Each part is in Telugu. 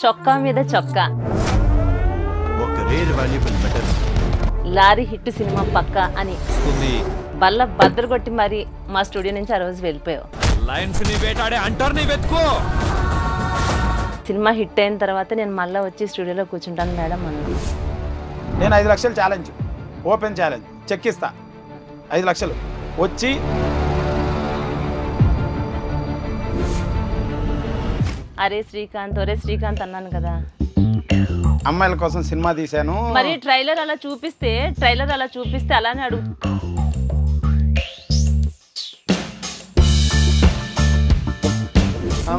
చొక్కా మీద చొక్కా. లారీ హిట్ సినిమా పక్క అని. బల్ల బద్దలు కొట్టి మరి మా స్టూడియో నుంచి ఆ రోజు వెళ్ళిపోయావు. సినిమా హిట్ అయిన తర్వాత నేను మళ్ళీ వచ్చి స్టూడియోలో కూర్చుంటాను మేడం అన్నాను నేను ఐదు లక్షలు ఛాలెంజ్ ఓపెన్ ఛాలెంజ్ చెక్ ఇస్తా ఐదు లక్షలు. వచ్చి అరే శ్రీకాంత్ ఒరే శ్రీకాంత్ అన్నాను కదా. అమ్మాయిల కోసం సినిమా తీశాను. మరి ట్రైలర్ అలా చూపిస్తే ట్రైలర్ అలా చూపిస్తే అలానే అడుగు.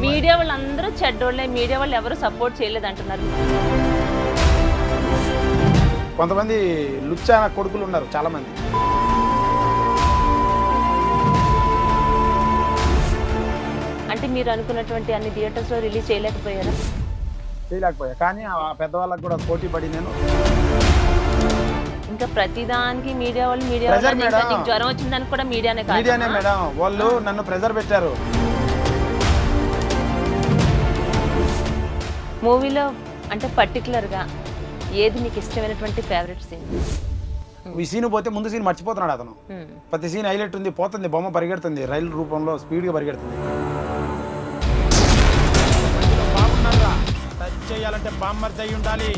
మీడియా వాళ్ళందరూ చెడ్డోళ్ళే మీడియా వాళ్ళు ఎవరు సపోర్ట్ చేయలేదు అంటున్నారు. కొంతమంది లుచ్చా కొడుకులు ఉన్నారు చాలా మంది మీరు అనుకున్నటువంటి అన్ని థియేటర్స్లో రిలీజ్ చేయలేకపోయారా? చేయలేకపోయా. కానీ ఆ పెద్దవాళ్ళకి కూడా పోటీ పడి నేను. ఇంకా ప్రతిదానికి మీడియా వాళ్ళు మీడియా జ్వరం వచ్చిందని కూడా మీడియానే మీడియానే మేడం వాళ్ళు నన్ను ప్రెజర్ పెట్టారు. మూవీలో అంటే పర్టికులర్గా ఏది నీకు ఇష్టమైనటువంటి ఫేవరెట్ సీన్ ఈ సీన్ పోతే ముందు సీన్ మర్చిపోతున్నాడు అతను. ప్రతి సీన్ హైలైట్ ఉంది పోతుంది బొమ్మ పరిగెడుతుంది రైలు రూపంలో స్పీడ్గా పరిగెడుతుంది. చేయాలంటే అయి ఉండాలి.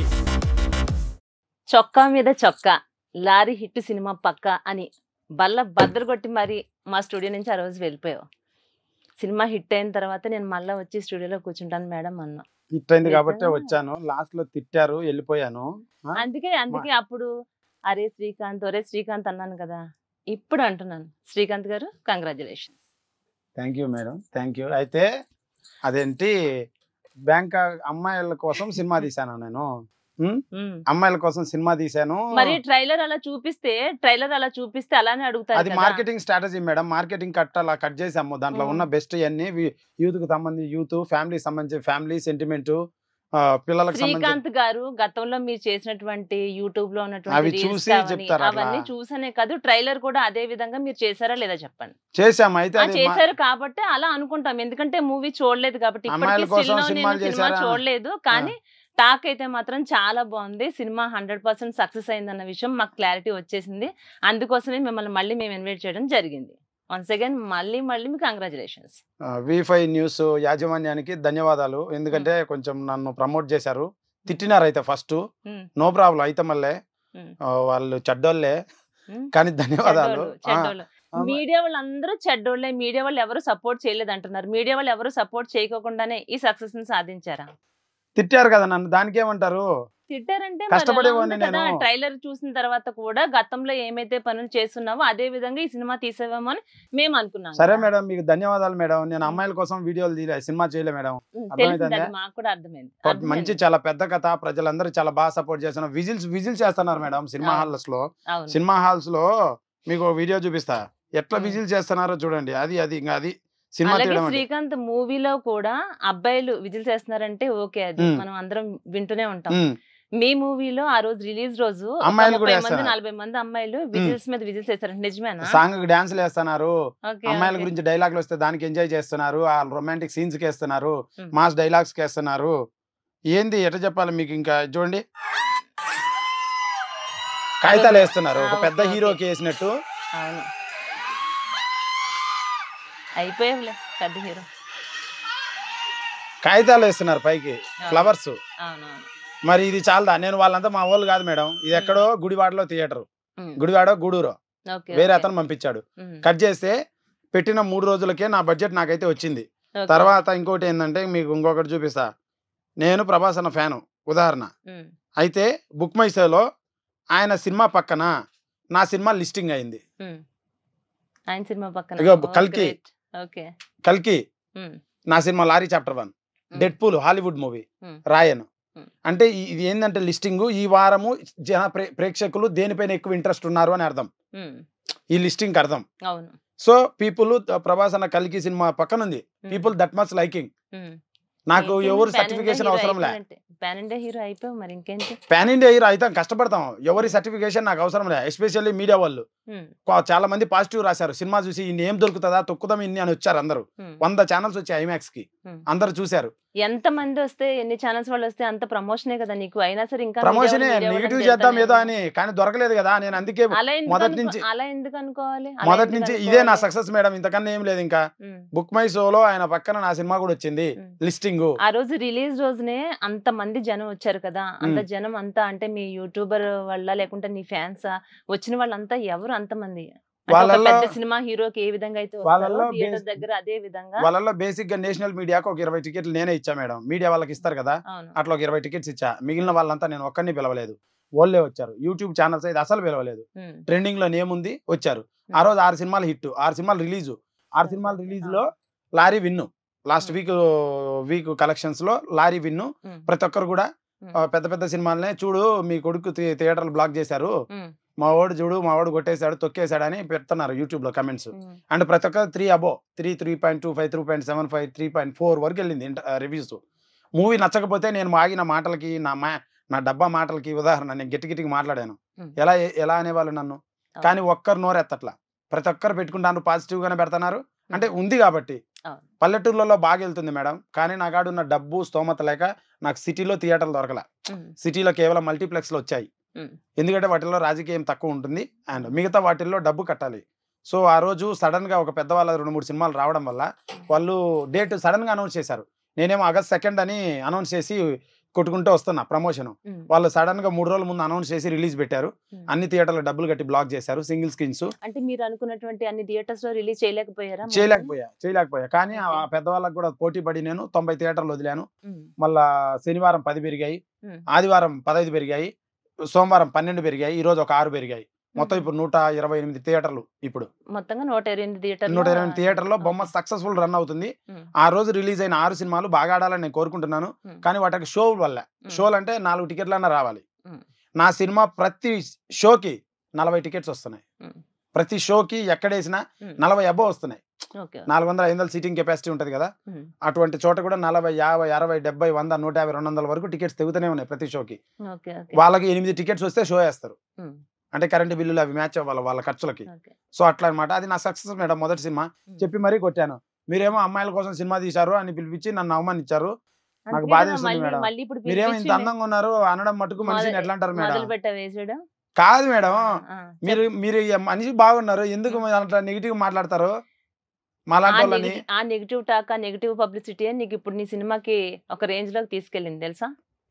చొక్కా మీద చొక్కా లారీ హిట్ సినిమా పక్క అని బల్ల బద్దలు కొట్టి మరి మా స్టూడియో నుంచి ఆ రోజు వెళ్ళిపోయావు. సినిమా హిట్ అయిన తర్వాత నేను మళ్ళీ వచ్చి స్టూడియోలో కూర్చుంటాను మేడం అన్నా. హిట్ అయింది కాబట్టి? వచ్చాను. లాస్ట్లో తిట్టారు వెళ్ళిపోయాను? అందుకే అందుకే అప్పుడు అరే శ్రీకాంత్ ఒరే శ్రీకాంత్ అన్నాను కదా. ఇప్పుడు అంటున్నాను. Srikanth garu congratulation thank you madam thank you అయితే అదేంటి బ్యాంక్ అమ్మాయిల కోసం సినిమా తీశాను నేను? అమ్మాయిల కోసం సినిమా తీశాను మరి ట్రైలర్ అలా చూపిస్తే ట్రైలర్ అలా చూపిస్తే అలానే అడుగుతారు అది. Marketing strategy madam marketing cut అలా కట్ చేసాము దాంట్లో. ఉన్న బెస్ట్ అన్ని యూత్కు సంబంధించి యూత్ ఫ్యామిలీ సంబంధించి ఫ్యామిలీ సెంటిమెంట్ పిల్లలకు శ్రీకాంత్ గారు గతంలో మీరు చేసినటువంటి యూట్యూబ్లో ఉన్నటువంటి అవన్నీ- చూసనే కాదు. ట్రైలర్ కూడా అదే విధంగా మీరు చేశారా లేదా చెప్పండి. చేసాము అయితే చేశారు కాబట్టి అలా అనుకుంటాం. ఎందుకంటే మూవీ చూడలేదు కాబట్టి సినిమా? చూడలేదు. కానీ టాక్ అయితే మాత్రం చాలా బాగుంది. సినిమా హండ్రెడ్ పర్సెంట్ సక్సెస్ అయిందన్న విషయం మాకు క్లారిటీ వచ్చేసింది. అందుకోసమే మిమ్మల్ని మళ్ళీ మేము ఇన్వైట్ చేయడం జరిగింది. వన్స్ అగైన్ మళ్ళీ మళ్ళీ మీకు కంగ్రాచులేషన్స్ వి ఫైవ్ న్యూస్ యాజమాన్యానికి ధన్యవాదాలు. ఎందుకంటే కొంచెం నన్ను ప్రమోట్ చేశారు. తిట్టినారు అయితే ఫస్ట్ నో ప్రాబ్లం అయితే మళ్ళీ. ఆ, వాళ్ళు చెడ్డోళ్ళే. కానీ ధన్యవాదాలు. మీడియా వాళ్ళందరూ చెడ్డోళ్ళే. మీడియా వాళ్ళు ఎవరు సపోర్ట్ చేయలేదు అంటున్నారు మీడియా వాళ్ళు ఎవరు సపోర్ట్ చేయకోకుండానే ఈ సక్సెస్ని సాధించారా? తిట్టారు కదా నన్ను. దానికి ఏమంటారు తిట్టారంటే. ట్రైలర్ చూసిన తర్వాత కూడా గతంలో ఏమైతే పనులు చేస్తున్నావో అదే విధంగా ఈ సినిమా తీసేవేమో అని మేము అనుకున్నాం సరే. మేడం మీకు ధన్యవాదాలు మేడం నేను అమ్మాయిల కోసం వీడియోలు తీలే సినిమా చేయలే మేడం అర్థమైందా? తెలిసింది అది మాకు కూడా అర్థమైంది మంచి. చాలా పెద్ద కథ ప్రజలందరూ చాలా బాగా సపోర్ట్ చేస్తున్నారు విజిల్స్ విజిల్స్ చేస్తున్నారు మేడం సినిమా. హాల్స్లో సినిమా హాల్స్లో మీకు వీడియో చూపిస్తా ఎట్లా. విజిల్ చేస్తున్నారో చూడండి అది అది ఇంకా అది సినిమా. శ్రీకాంత్ మూవీలో కూడా అబ్బాయిలు విజిల్ చేస్తున్నారంటే ఓకే అది. మనం అందరం వింటూనే ఉంటాం. మీ మూవీలో ఆ రోజు రిలీజ్ రోజు మంది. నలభై మంది అమ్మాయిలు విజిల్స్ మీద విజిల్స్ నిజమేనా? సాంగ్ డాన్స్లు వేస్తున్నారు. అమ్మాయిల. గురించి డైలాగ్లు వస్తే దానికి ఎంజాయ్ చేస్తున్నారు. ఆ రొమాంటిక్ సీన్స్కి వేస్తున్నారు. మాస్ డైలాగ్స్కి వేస్తున్నారు. ఏంది? ఎట్లా చెప్పాలి మీకు ఇంకా? చూడండి. కాగితాలు వేస్తున్నారు. ఒక పెద్ద హీరోకి. వేసినట్టు. అయిపోయావులే పెద్ద హీరో. కాగితాలు వేస్తున్నారు పైకి. ఫ్లవర్స్. అవునవును. మరి ఇది చాలదా? నేను వాళ్ళంతా మా వాళ్ళు కాదు మేడం. ఇది ఎక్కడో గుడివాడలో థియేటర్. గుడివాడ గూడూరు. వేరే. అతను పంపించాడు. కట్ చేస్తే పెట్టిన మూడు రోజులకే నా బడ్జెట్ నాకైతే వచ్చింది. తర్వాత ఇంకోటి ఏంటంటే మీకు ఇంకొకటి చూపిస్తా. నేను ప్రభాస్ అన్న ఫ్యాను. ఉదాహరణ. అయితే బుక్ మై షోలో ఆయన సినిమా పక్కన నా సినిమా లిస్టింగ్ అయింది. ఆయన సినిమా పక్కన. కల్కి. కల్కి నా cinema lorry chapter one. Deadpool Hollywood movie. Raayan. అంటే ఇది ఏంటంటే లిస్టింగ్ ఈ వారము జన ప్రే- ప్రేక్షకులు దేనిపైన ఎక్కువ ఇంట్రెస్ట్ ఉన్నారు అని అర్థం. ఈ లిస్టింగ్ అర్థం. సో పీపుల్ ప్రభాస్ అన్న కల్కి సినిమా పక్కన ఉంది పీపుల్ దట్ మచ్ లైకింగ్. నాకు? ఎవరు సర్టిఫికేషన్ అవసరం లే. అయిపోయావంటే. Pan India హీరో అయిపోయావు మరి ఇంకేంటి? పాన్ ఇండియా హీరో అయితే కష్టపడతాం. ఎవరి సర్టిఫికేషన్ నాకు అవసరం లే. ఎస్పెషల్లీ మీడియా వాళ్ళు. చాలా మంది పాజిటివ్ రాశారు. సినిమా చూసి ఇన్ని ఏం దొరుకుతుందా తొక్కుదాం ఇన్ని అని వచ్చారు అందరూ. వంద ఛానల్స్ వచ్చాయి ఐమాక్స్కి. అందరు చూశారు. ఎంత మంది వస్తే ఎన్ని ఛానల్స్ వాళ్ళు వస్తే అంత ప్రమోషనే కదా నీకు. అయినా సరే ఇంకా ప్రమోషనే నెగిటివ్ చేద్దాం ఏదో అని. కానీ దొరకలేదు కదా నేను అందుకే అలా ఎందుకు మొదటి నుంచి- అలా ఎందుకు అనుకోవాలి? మొదటి నుంచి ఇదే నా? Success madam. ఇంతకన్నా ఏం లేదు ఇంకా. బుక్ మై షోలో ఆయన పక్కన నా సినిమా కూడా వచ్చింది. లిస్టింగ్. ఆ రోజు రిలీజ్ రోజునే అంత మంది జనం వచ్చారు కదా. అంత జనం అంతా అంటే మీ యూట్యూబర్ వల్ల లేకుంటే నీ ఫ్యాన్స్? వచ్చిన వాళ్ళంతా ఎవరు అంత ఒక వాళ్ళల్లో- పెద్ద సినిమా హీరోకి ఏ విధంగా అయితే వాళ్ళల్లో థియేటర్ base- దగ్గర అదే విధంగా వాళ్ళలో బేసిక్గా నేషనల్ మీడియాకు ఒక ఇరవై టికెట్లు నేనే ఇచ్చా మేడం. మీడియా వాళ్ళకి ఇస్తారు కదా అట్లా ఒక ఇరవై టికెట్స్ ఇచ్చా. మిగిలిన వాళ్ళంతా నేను ఒక్కరిని పిలవలేదు. వాళ్ళే వచ్చారు. యూట్యూబ్ ఛానల్స్ అయితే అసలు పిలవలేదు. ట్రెండింగ్లో నేముంది వచ్చారు. ఆ రోజు ఆరు సినిమాలు హిట్ ఆరు సినిమాలు రిలీజ్. ఆరు సినిమాల రిలీజ్లో lorry win. Last. Week week కలెక్షన్స్లో లారీ విన్ను. ప్రతి ఒక్కరు కూడా పెద్ద పెద్ద సినిమాలనే చూడు మీ కొడుకు థియేటర్లు బ్లాక్ చేశారు. మా వాడు చూడు మా వాడు కొట్టేశాడు తొక్కేశాడు అని పెడుతున్నారు యూట్యూబ్లో కమెంట్స్. అండ్ ప్రతి ఒక్క three above three three point two five three point seven five three point four వరకు వెళ్ళింది రివ్యూస్ మూవీ నచ్చకపోతే నేను ఆగిన మాటలకి నా మా నా డబ్బా మాటలకి ఉదాహరణ నేను గట్టి గట్టిగా మాట్లాడాను. ఎలా ఎలా అనేవాళ్ళు నన్ను? కానీ ఒక్కరు నోరెత్తట్లా. ప్రతి ఒక్కరు పెట్టుకుంటాను పాజిటివ్ గానే పెడుతున్నారు. అంటే ఉంది కాబట్టి. పల్లెటూర్లలో బాగా వెళ్తుంది మేడం. కానీ నా కాడ ఉన్న డబ్బు స్తోమత లేక నాకు సిటీలో థియేటర్లు దొరకల. సిటీలో కేవలం మల్టీప్లెక్స్లు వచ్చాయి. ఎందుకంటే వాటిల్లో రాజకీయం తక్కువ ఉంటుంది. అండ్ మిగతా వాటిల్లో డబ్బు కట్టాలి. సో ఆ రోజు సడన్గా ఒక పెద్ద వాళ్ళ రెండు మూడు సినిమాలు రావడం వల్ల వాళ్ళు డేట్ సడన్గా అనౌన్స్ చేశారు. నేనేమో ఆగస్ట్ సెకండ్ అని అనౌన్స్ చేసి కొట్టుకుంటూ వస్తున్నా ప్రమోషన్. వాళ్ళు సడన్గా మూడు రోజుల ముందు అనౌన్స్ చేసి రిలీజ్ పెట్టారు. అన్ని థియేటర్లు డబ్బులు కట్టి బ్లాక్ చేశారు. Single screens. అంటే మీరు అనుకున్నటువంటి అన్ని థియేటర్స్లో రిలీజ్ చేయలేకపోయారా? చేయలేకపోయా. చేయలేకపోయా. కానీ ఆ. పెద్దవాళ్ళకి కూడా పోటీ పడి నేను తొంభై థియేటర్లు వదిలాను. మళ్ళా శనివారం పది పెరిగాయి. ఆదివారం పదహైదు పెరిగాయి. సోమవారం పన్నెండు పెరిగాయి ఈ రోజు ఒక ఆరు పెరిగాయి మొత్తం. ఇప్పుడు నూట ఇరవై ఎనిమిది థియేటర్లు ఇప్పుడు మొత్తంగా నూట ఎనిమిది థియేటర్ నూట ఇరవై థియేటర్లో బొమ్మ సక్సెస్ఫుల్ రన్ అవుతుంది ఆ రోజు రిలీజ్ అయిన ఆరు సినిమాలు బాగా ఆడాలని నేను కోరుకుంటున్నాను. కానీ వాటికి షో వల్ల. షోలు అంటే నాలుగు టికెట్లన్నా రావాలి. నా సినిమా ప్రతి షోకి నలభై టికెట్స్ వస్తున్నాయి. ప్రతి షోకి ఎక్కడేసినా. నలభై అబ్బో వస్తున్నాయి నాలుగు వందల ఐదు వందల సీటింగ్ కెపాసిటీ ఉంటుంది కదా. అటువంటి చోట కూడా నలభై యాభై అరవై డెబ్బై వంద నూట యాభై రెండు వందల వరకు టికెట్స్ తెగుతూనే ఉన్నాయి ప్రతి షోకి. వాళ్ళకి ఎనిమిది టికెట్స్ వస్తే షో వేస్తారు. అంటే కరెంట్ బిల్లులు అవి మ్యాచ్ అవ్వాలి వాళ్ళ ఖర్చులకి. సో అట్లా అనమాట అది నా సక్సెస్ మేడం మొదటి సినిమా. చెప్పి మరీ కొట్టాను. మీరేమో అమ్మాయిల కోసం సినిమా తీశారు అని పిలిపించి నన్ను అవమానించారు. నాకు బాధ మేడం. మీరేమో ఇంత అందంగా ఉన్నారు అనడం మటుకు మనిషిని ఎట్లా అంటారు మేడం? కాదు మేడం. మీరు మీరు మనిషి బాగున్నారు. ఎందుకు అట్లా నెగిటివ్ మాట్లాడతారు? మాలాంటి ఆ నెగిటివ్ టాక్ ఆ నెగిటివ్ పబ్లిసిటీ నీకు ఇప్పుడు నీ సినిమాకి ఒక రేంజ్లోకి తీసుకెళ్ళింది తెలుసా?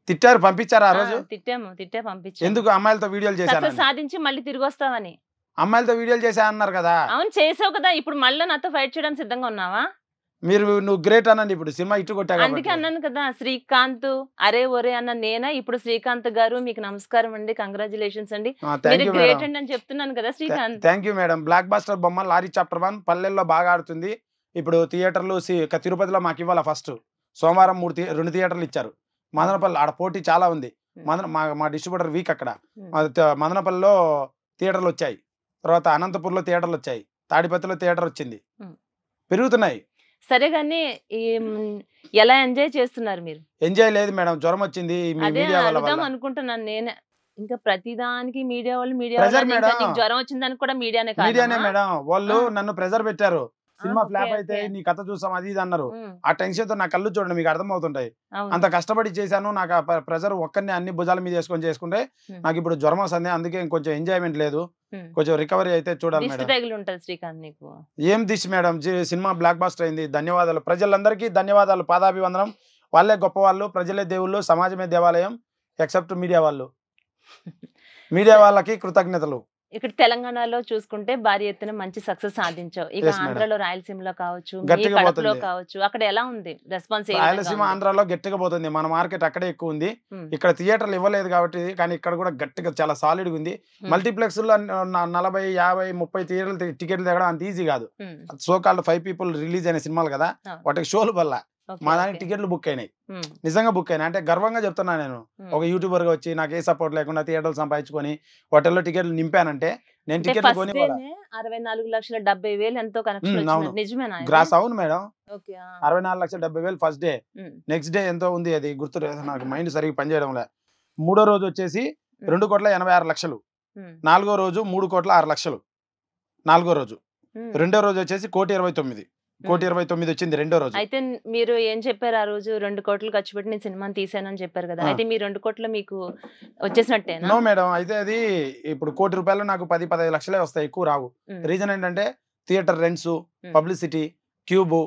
తిట్టారు పంపించారు ఆ రోజు? తిట్టాము తిట్టే పంపించాము. ఎందుకు అమ్మాయిలతో వీడియోలు సక్సెస్ సాధించి మళ్ళీ తిరిగి వస్తావని అమ్మాయిలతో వీడియోలు చేశా అన్నారు కదా? అవును చేసావు కదా. ఇప్పుడు మళ్ళీ నాతో ఫైట్ చేయడానికి సిద్ధంగా ఉన్నావా? మీరు నువ్వు గ్రేట్ అనండి ఇప్పుడు సినిమా ఇట్టు కొట్టా అందుకే. అన్నాను కదా శ్రీకాంత్ అరే ఒరే అన్న నేనా? ఇప్పుడు శ్రీకాంత్ గారు మీకు నమస్కారం అండి కంగ్రాచులేషన్స్ అండి. గ్రేట్ అండి అని చెప్తున్నాను కదా Srikanth. Thank you madam. Blockbuster బొమ్మ లారీ చాప్టర్ వన్ పల్లెల్లో బాగా ఆడుతుంది. ఇప్పుడు థియేటర్లు తిరుపతిలో మాకు ఇవ్వాల ఫస్ట్? సోమవారం మూడు రెండు థియేటర్లు ఇచ్చారు. మదనపల్లి ఆడ పోటీ చాలా ఉంది. మదన మా మా డిస్ట్రిబ్యూటర్ వీక్ అక్కడ. మదనపల్లిలో థియేటర్లు వచ్చాయి. తర్వాత అనంతపూర్లో థియేటర్లు వచ్చాయి. తాడిపత్రిలో థియేటర్ వచ్చింది. పెరుగుతున్నాయి. సరే కానీ ఎలా ఎంజాయ్ చేస్తున్నారు మీరు? ఎంజాయ్ లేదు మేడం. జ్వరం వచ్చింది అదే అడుగుదాం అనుకుంటున్నాను నేనే. ఇంకా ప్రతిదానికి మీడియా వాళ్ళు మీడియా జ్వరం వచ్చిందానికి కూడా మీడియానే మీడియానే? మేడం. వాళ్ళు. నన్ను ప్రెజర్ పెట్టారు. సినిమా ఫ్లాప్ అయితే. నీ కథ చూసాం అది ఇది అన్నారు. ఆ టెన్షన్తో నా కళ్ళు చూడండి మీకు అర్థమవుతుంటాయి. అంత కష్టపడి చేశాను నాకు ప్రెజర్ ఒక్కరిని అన్ని భుజాల మీద వేసుకొని చేసుకుంటే. నాకు ఇప్పుడు జ్వరం వస్తుంది అందుకే కొంచెం ఎంజాయ్మెంట్ లేదు. కొంచెం రికవరీ అయితే చూడాలి మేడం. ఏం దిష్ మేడం? సినిమా బ్లాక్ బాస్టర్ అయింది. ధన్యవాదాలు. ప్రజలందరికీ ధన్యవాదాలు. పాదాభివందనం. వాళ్ళే గొప్పవాళ్ళు ప్రజలే దేవుళ్ళు సమాజమే దేవాలయం ఎక్సెప్ట్ మీడియా వాళ్ళు. మీడియా వాళ్ళకి కృతజ్ఞతలు. ఇక్కడ తెలంగాణలో చూసుకుంటే భారీ ఎత్తున మంచి సక్సెస్ సాధించావు. ఇక. ఆంధ్రలో రాయలసీమలో కావచ్చు కడపలో. కావచ్చు అక్కడ ఎలా ఉంది? రెస్పాన్స్ రాయలసీమ ఆంధ్రాలో గట్టిగా పోతుంది. మన మార్కెట్ అక్కడే ఎక్కువ ఉంది. ఇక్కడ థియేటర్లు ఇవ్వలేదు కాబట్టి కానీ ఇక్కడ కూడా గట్టిగా చాలా సాలిడ్ ఉంది. మల్టీప్లెక్స్లో నలభై యాభై ముప్పై థియేటర్లు టికెట్లు తగ్గడం అంత ఈజీ కాదు. So called five people release అయిన సినిమాలు కదా. వాటికి షోలు వల్ల. మా దానికి టికెట్లు బుక్ అయినాయి. నిజంగా బుక్ అయినాయి. అంటే గర్వంగా చెప్తున్నా నేను. ఒక యూట్యూబర్గా వచ్చి నాకు ఏ సపోర్ట్ లేకుండా థియేటర్లు సంపాదించుకొని హోటల్లో టికెట్లు నింపానంటే నేను టికెట్లు కొని అరవై నాలుగు లక్షల డెబ్బై వేలు ఎంతో. నిజమేనా? గ్రాస్ అవును మేడం. అరవై నాలుగు లక్షల డెబ్బై వేలు ఫస్ట్ డే. నెక్స్ట్ డే ఎంతో ఉంది అది గుర్తు నాకు మైండ్ సరిగ్గా పనిచేయడం లే మూడో రోజు వచ్చేసి రెండు కోట్ల ఎనభై ఆరు లక్షలు. నాలుగో రోజు మూడు కోట్ల ఆరు లక్షలు. నాలుగో రోజు. రెండో రోజు వచ్చేసి కోటి ఇరవై తొమ్మిది. కోటి ఇరవై తొమ్మిది వచ్చింది రెండో రోజు. అయితే మీరు ఏం చెప్పారు ఆ రోజు రెండు కోట్లు ఖర్చు పెట్టి నేను సినిమాని తీసానని చెప్పారు కదా. అయితే మీ రెండు కోట్లు మీకు వచ్చేసినట్టేనా? నో మేడం అయితే అది ఇప్పుడు కోటి రూపాయలు నాకు పది పదహైదు లక్షలే వస్తాయి ఎక్కువ రావు. రీజన్ ఏంటంటే theatre rents publicity cube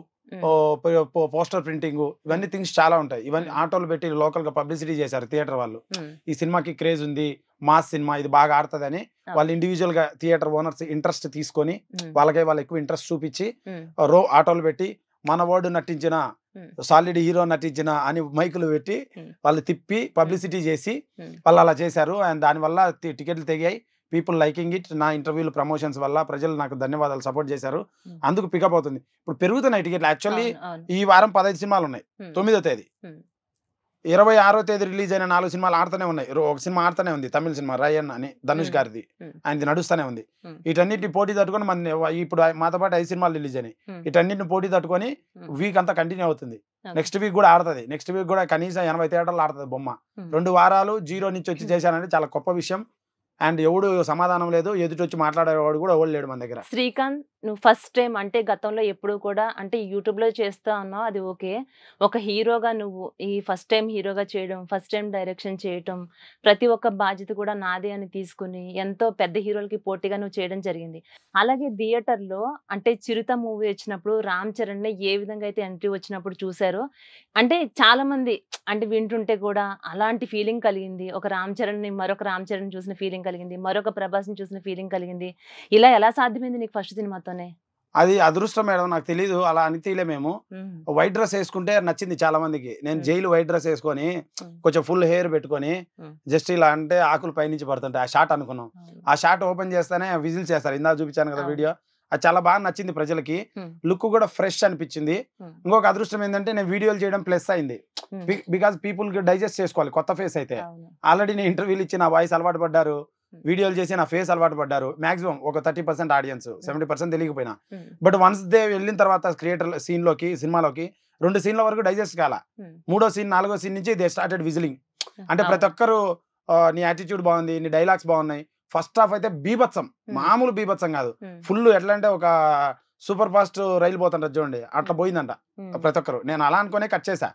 poster printing ఇవన్నీ థింగ్స్ చాలా ఉంటాయి. ఇవన్నీ. ఆటోలు పెట్టి లోకల్గా పబ్లిసిటీ చేశారు థియేటర్ వాళ్ళు. ఈ సినిమాకి క్రేజ్ ఉంది మాస్ సినిమా ఇది బాగా ఆడుతుందని. వాళ్ళు ఇండివిజువల్గా థియేటర్ ఓనర్స్ ఇంట్రెస్ట్ తీసుకొని వాళ్ళకే వాళ్ళు ఎక్కువ ఇంట్రెస్ట్ చూపించి రో ఆటోలు పెట్టి మన వార్డు నటించిన సాలిడ్ హీరో నటించిన అని మైకులు పెట్టి. వాళ్ళు తిప్పి పబ్లిసిటీ చేసి. వాళ్ళు అలా చేశారు. అండ్ దానివల్ల టికెట్లు తెగాయి పీపుల్ లైకింగ్ ఇట్ నా ఇంటర్వ్యూలు ప్రమోషన్స్ వల్ల ప్రజలు నాకు ధన్యవాదాలు సపోర్ట్ చేశారు. అందుకు పికప్ అవుతుంది ఇప్పుడు పెరుగుతున్నాయి టికెట్లు యాక్చువల్లీ. ఈ వారం పదహైదు సినిమాలు ఉన్నాయి తొమ్మిదో తేదీ. ఇరవై ఆరో తేదీ రిలీజ్ అయిన నాలుగు సినిమాలు ఆడుతూనే ఉన్నాయి ఒక సినిమా ఆడుతూనే ఉంది తమిళ సినిమా రయన్ అని ధనుష్. గారిది. ఆయనది నడుస్తూనే ఉంది. వీటన్నిటిని పోటీ తట్టుకొని మన ఇప్పుడు మాతో పాటు ఐదు సినిమాలు రిలీజ్ అయినాయి. వీటన్నిటిని పోటీ తట్టుకొని. వీక్ అంతా కంటిన్యూ అవుతుంది. నెక్స్ట్ వీక్ కూడా ఆడుతుంది నెక్స్ట్ వీక్ కూడా కనీసం ఎనభై థియేటర్లు ఆడుతుంది బొమ్మ. రెండు వారాలు జీరో నుంచి వచ్చి చేశానంటే చాలా గొప్ప విషయం అండ్ ఎవడు సమాధానం లేదు ఎదుటి వచ్చి మాట్లాడేవాడు కూడా ఎవడు లేడు మన దగ్గర. శ్రీకాంత్ నువ్వు ఫస్ట్ టైం అంటే గతంలో ఎప్పుడు కూడా అంటే యూట్యూబ్లో చేస్తా ఉన్నావు అది ఓకే. ఒక హీరోగా నువ్వు ఈ ఫస్ట్ టైం హీరోగా చేయడం ఫస్ట్ టైం డైరెక్షన్ చేయటం ప్రతి ఒక్క బాధ్యత కూడా నాదే అని తీసుకుని ఎంతో పెద్ద హీరోలకి పోటీగా నువ్వు చేయడం జరిగింది. అలాగే థియేటర్లో అంటే చిరుత మూవీ వచ్చినప్పుడు రామ్ చరణ్ని ఏ విధంగా అయితే ఎంట్రీ వచ్చినప్పుడు చూసారో అంటే చాలా మంది అంటే వింటుంటే కూడా అలాంటి ఫీలింగ్ కలిగింది. ఒక రామ్ చరణ్ని మరొక రామ్ చరణ్ చూసిన ఫీలింగ్ కలిగింది. మరొక ప్రభాస్ని చూసిన ఫీలింగ్ కలిగింది. ఇలా ఎలా సాధ్యమైంది నీకు ఫస్ట్ సినిమాతోనే? అది అదృష్టం మేడం నాకు తెలీదు. అలా అని తీయలే మేము. వైట్ డ్రెస్ వేసుకుంటే నచ్చింది చాలా మందికి. నేను. జైలు వైట్ డ్రెస్ వేసుకొని. కొంచెం ఫుల్ హెయిర్ పెట్టుకొని. జస్ట్ ఇలా అంటే ఆకులు పైనుంచి పడుతుంటాయి. ఆ షాట్ అనుకున్నాం. ఆ షాట్ ఓపెన్ చేస్తేనే విజిల్ చేస్తారు. ఇందాక చూపించాను కదా. వీడియో. అది చాలా బాగా నచ్చింది ప్రజలకి. లుక్ కూడా ఫ్రెష్ అనిపించింది. ఇంకొక అదృష్టం ఏంటంటే నేను వీడియోలు చేయడం ప్లస్ అయింది. బికాస్ పీపుల్కి డైజెస్ట్ చేసుకోవాలి కొత్త ఫేస్ అయితే. ఆల్రెడీ నేను ఇంటర్వ్యూలు ఇచ్చి నా వాయిస్ అలవాటు పడ్డారు. వీడియోలు చేసి నా ఫేస్ అలవాటు పడ్డారు. మాక్సిమం ఒక thirty percent audience seventy percent తెలియకపోయినా. బట్ వన్స్ దే వెళ్ళిన తర్వాత క్రియేటర్ సీన్లోకి సినిమాలోకి రెండు సీన్ల వరకు డైజెస్ట్ కాల. మూడో సీన్ నాలుగో సీన్ నుంచి దే స్టార్టెడ్ విజిలింగ్ అంటే ప్రతి ఒక్కరు నీ యాటిట్యూడ్ బాగుంది నీ డైలాగ్స్ బాగున్నాయి. ఫస్ట్ హాఫ్ అయితే బీభత్సం. మామూలు బీభత్సం కాదు. ఫుల్ ఎట్లా అంటే ఒక సూపర్ ఫాస్ట్ రైలు పోతుంటారు చూడండి. అట్లా పోయిందంట. ప్రతి ఒక్కరు. నేను అలా అనుకునే కట్ చేశా.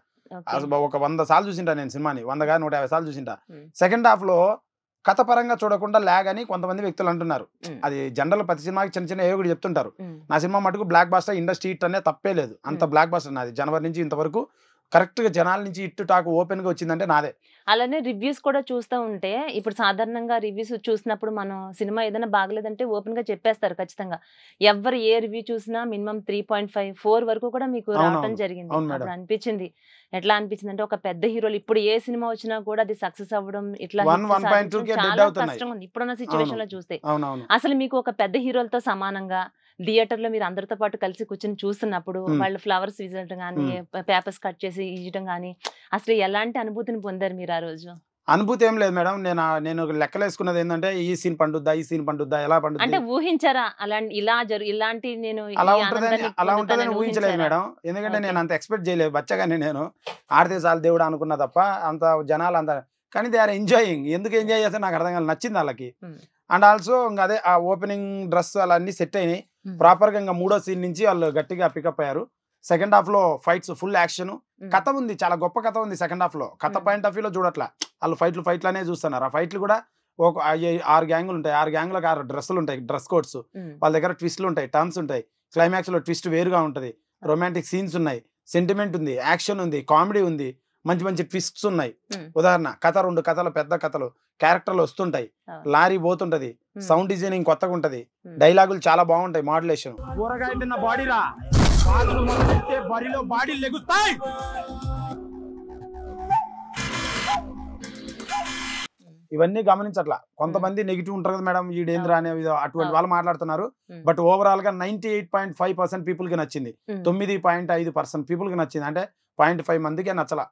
ఒక వంద సార్లు చూసింటా నేను సినిమాని. వందగా నూట యాభై సార్లు చూసింటా. Hmm. సెకండ్ హాఫ్లో కథ పరంగా చూడకుండా ల్యాగ్ అని కొంతమంది వ్యక్తులు అంటున్నారు. అది జనరల్ ప్రతి సినిమాకి చిన్న చిన్న ఏవో చెప్తుంటారు. నా సినిమా మటుకు బ్లాక్ బాస్టర్ ఇండస్ట్రీ హిట్ అనే తప్పే లేదు. అంత. బ్లాక్ బాస్టర్ నాది. జనవరి నుంచి ఇంతవరకు కరెక్ట్గా జనాల నుంచి ఇట్టు టాక్ ఓపెన్గా వచ్చిందంటే నాదే. అలానే రివ్యూస్ కూడా చూస్తూ ఉంటే ఇప్పుడు సాధారణంగా రివ్యూస్ చూసినప్పుడు మనం సినిమా ఏదైనా బాగలేదంటే ఓపెన్గా చెప్పేస్తారు ఖచ్చితంగా. ఎవరు ఏ రివ్యూ చూసినా minimum three point five four వరకు కూడా మీకు రావడం. జరిగింది. అప్పుడు అనిపించింది. ఎట్లా అనిపించింది అంటే ఒక పెద్ద హీరోలు ఇప్పుడు ఏ సినిమా వచ్చినా కూడా అది సక్సెస్ అవ్వడం ఇట్లా One, hit 1.2 సాధించడం కే dead చాలా. కష్టంగా ఉంది. ఇప్పుడున్న సిచ్యువేషన్లో చూస్తే. అసలు మీకు ఒక పెద్ద హీరోలతో సమానంగా థియేటర్లో మీరు అందరితో పాటు కలిసి కూర్చొని చూస్తున్నప్పుడు. వాళ్ళు ఫ్లవర్స్ విజయటం కానీ పేపర్స్ కట్ చేసి ఇవ్వడం కానీ అసలు ఎలాంటి అనుభూతిని పొందారు మీరు ఆ రోజు? అనుభూతి ఏం లేదు మేడం. నేను నేను లెక్కలేసుకున్నది ఏంటంటే ఈ సీన్ పండుద్దా ఈ సీన్ పండుద్దా ఎలా అంటే పండుద్ది ఊహించారా? అలాంటి ఇలా జరు ఇలాంటి నేను అలా ఉంటుందని అలా ఉంటుందని ఊహించలేదు? మేడం. ఎందుకంటే. నేను అంత ఎక్స్పెక్ట్ చేయలేదు. బచ్చగానే నేను ఆడితే చాలు దేవుడు అనుకున్నా తప్ప అంత జనాలు అంత కానీ దే ఆర్ ఎంజాయింగ్. ఎందుకు ఎంజాయ్ చేస్తే నాకు అర్థం కాలేదు. నచ్చింది వాళ్ళకి. అండ్ ఆల్సో ఇంకా అదే ఆ ఓపెనింగ్ డ్రెస్ అలా అన్ని సెట్ అయినాయి. Hmm. ప్రాపర్గా ఇంకా మూడో సీన్ నుంచి వాళ్ళు గట్టిగా పికప్ అయ్యారు. సెకండ్ హాఫ్లో ఫైట్స్ ఫుల్ యాక్షన్. కథ ఉంది చాలా గొప్ప కథ ఉంది సెకండ్ హాఫ్లో కథ. పాయింట్ ఆఫ్ వ్యూ లో చూడట్లా. వాళ్ళు ఫైట్లు ఫైట్లనే చూస్తున్నారు. ఆ ఫైట్లు కూడా ఒక ఆరు గ్యాంగులు ఉంటాయి. ఆరు గ్యాంగులకు ఆరు డ్రెస్సులు ఉంటాయి. Dress codes. వాళ్ళ దగ్గర ట్విస్ట్లు ఉంటాయి టర్న్స్ ఉంటాయి. క్లైమాక్స్లో ట్విస్ట్ వేరుగా ఉంటది. రొమాంటిక్ సీన్స్ ఉన్నాయి. సెంటిమెంట్ ఉంది యాక్షన్ ఉంది కామెడీ ఉంది. మంచి మంచి ట్విస్ట్స్ ఉన్నాయి. ఉదాహరణ కథ రెండు కథలు పెద్ద కథలు క్యారెక్టర్లు వస్తుంటాయి. లారీ పోతుంటది. సౌండ్ డిజైనింగ్ కొత్తగా ఉంటది. డైలాగులు చాలా బాగుంటాయి మాడ్యులేషన్ ఇవన్నీ గమనించట్లా. కొంతమంది నెగిటివ్ ఉంటారు కదా మేడం ఈ డేంద్రా అనే అటువంటి వాళ్ళు మాట్లాడుతున్నారు. బట్ ఓవరాల్గా ninety eight point five percent పీపుల్కి నచ్చింది. తొమ్మిది పాయింట్ ఐదు పర్సెంట్ పీపుల్కి నచ్చింది. అంటే పాయింట్ ఫైవ్ మందికే నచ్చల.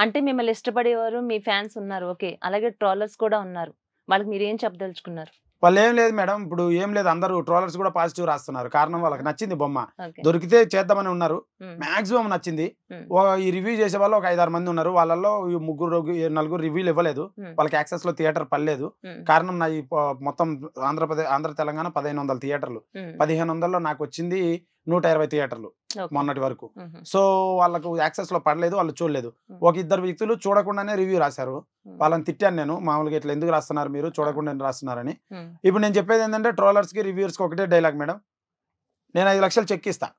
అంటే మిమ్మల్ని ఇష్టపడేవారు మీ ఫ్యాన్స్ ఉన్నారు. ఓకే. అలాగే ట్రోలర్స్ కూడా ఉన్నారు. వాళ్ళకి మీరు ఏం చెప్పదలుచుకున్నారు? వాళ్ళు ఏం లేదు మేడం. ఇప్పుడు ఏం లేదు. అందరూ ట్రోలర్స్ కూడా పాజిటివ్ రాస్తున్నారు. కారణం వాళ్ళకి నచ్చింది బొమ్మ. దొరికితే చేద్దామని ఉన్నారు. మాక్సిమం నచ్చింది. ఈ రివ్యూ చేసే వాళ్ళు ఒక ఐదారు మంది ఉన్నారు. వాళ్ళల్లో ఈ ముగ్గురు నలుగురు రివ్యూలు ఇవ్వలేదు. వాళ్ళకి యాక్సెస్లో థియేటర్ పర్లేదు ఉమ్, కారణం నా మొత్తం ఆంధ్రప్రదేశ్ ఆంధ్ర తెలంగాణ పదిహేను వందల థియేటర్లు. పదిహేను వందల్లో నాకు వచ్చింది నూట ఇరవై థియేటర్లు. మొన్నటి వరకు. సో వాళ్ళకు యాక్సెస్లో పడలేదు వాళ్ళు చూడలేదు. ఒక ఇద్దరు వ్యక్తులు చూడకుండానే రివ్యూ రాశారు. వాళ్ళని తిట్టాను నేను. మామూలుగా ఇట్లా ఎందుకు రాస్తున్నారు మీరు? చూడకుండా రాస్తున్నారని. ఇప్పుడు నేను చెప్పేది ఏంటంటే ట్రోలర్స్కి రివ్యూర్స్కి ఒకటే డైలాగ్ మేడం. నేను ఐదు లక్షలు చెక్ ఇస్తా.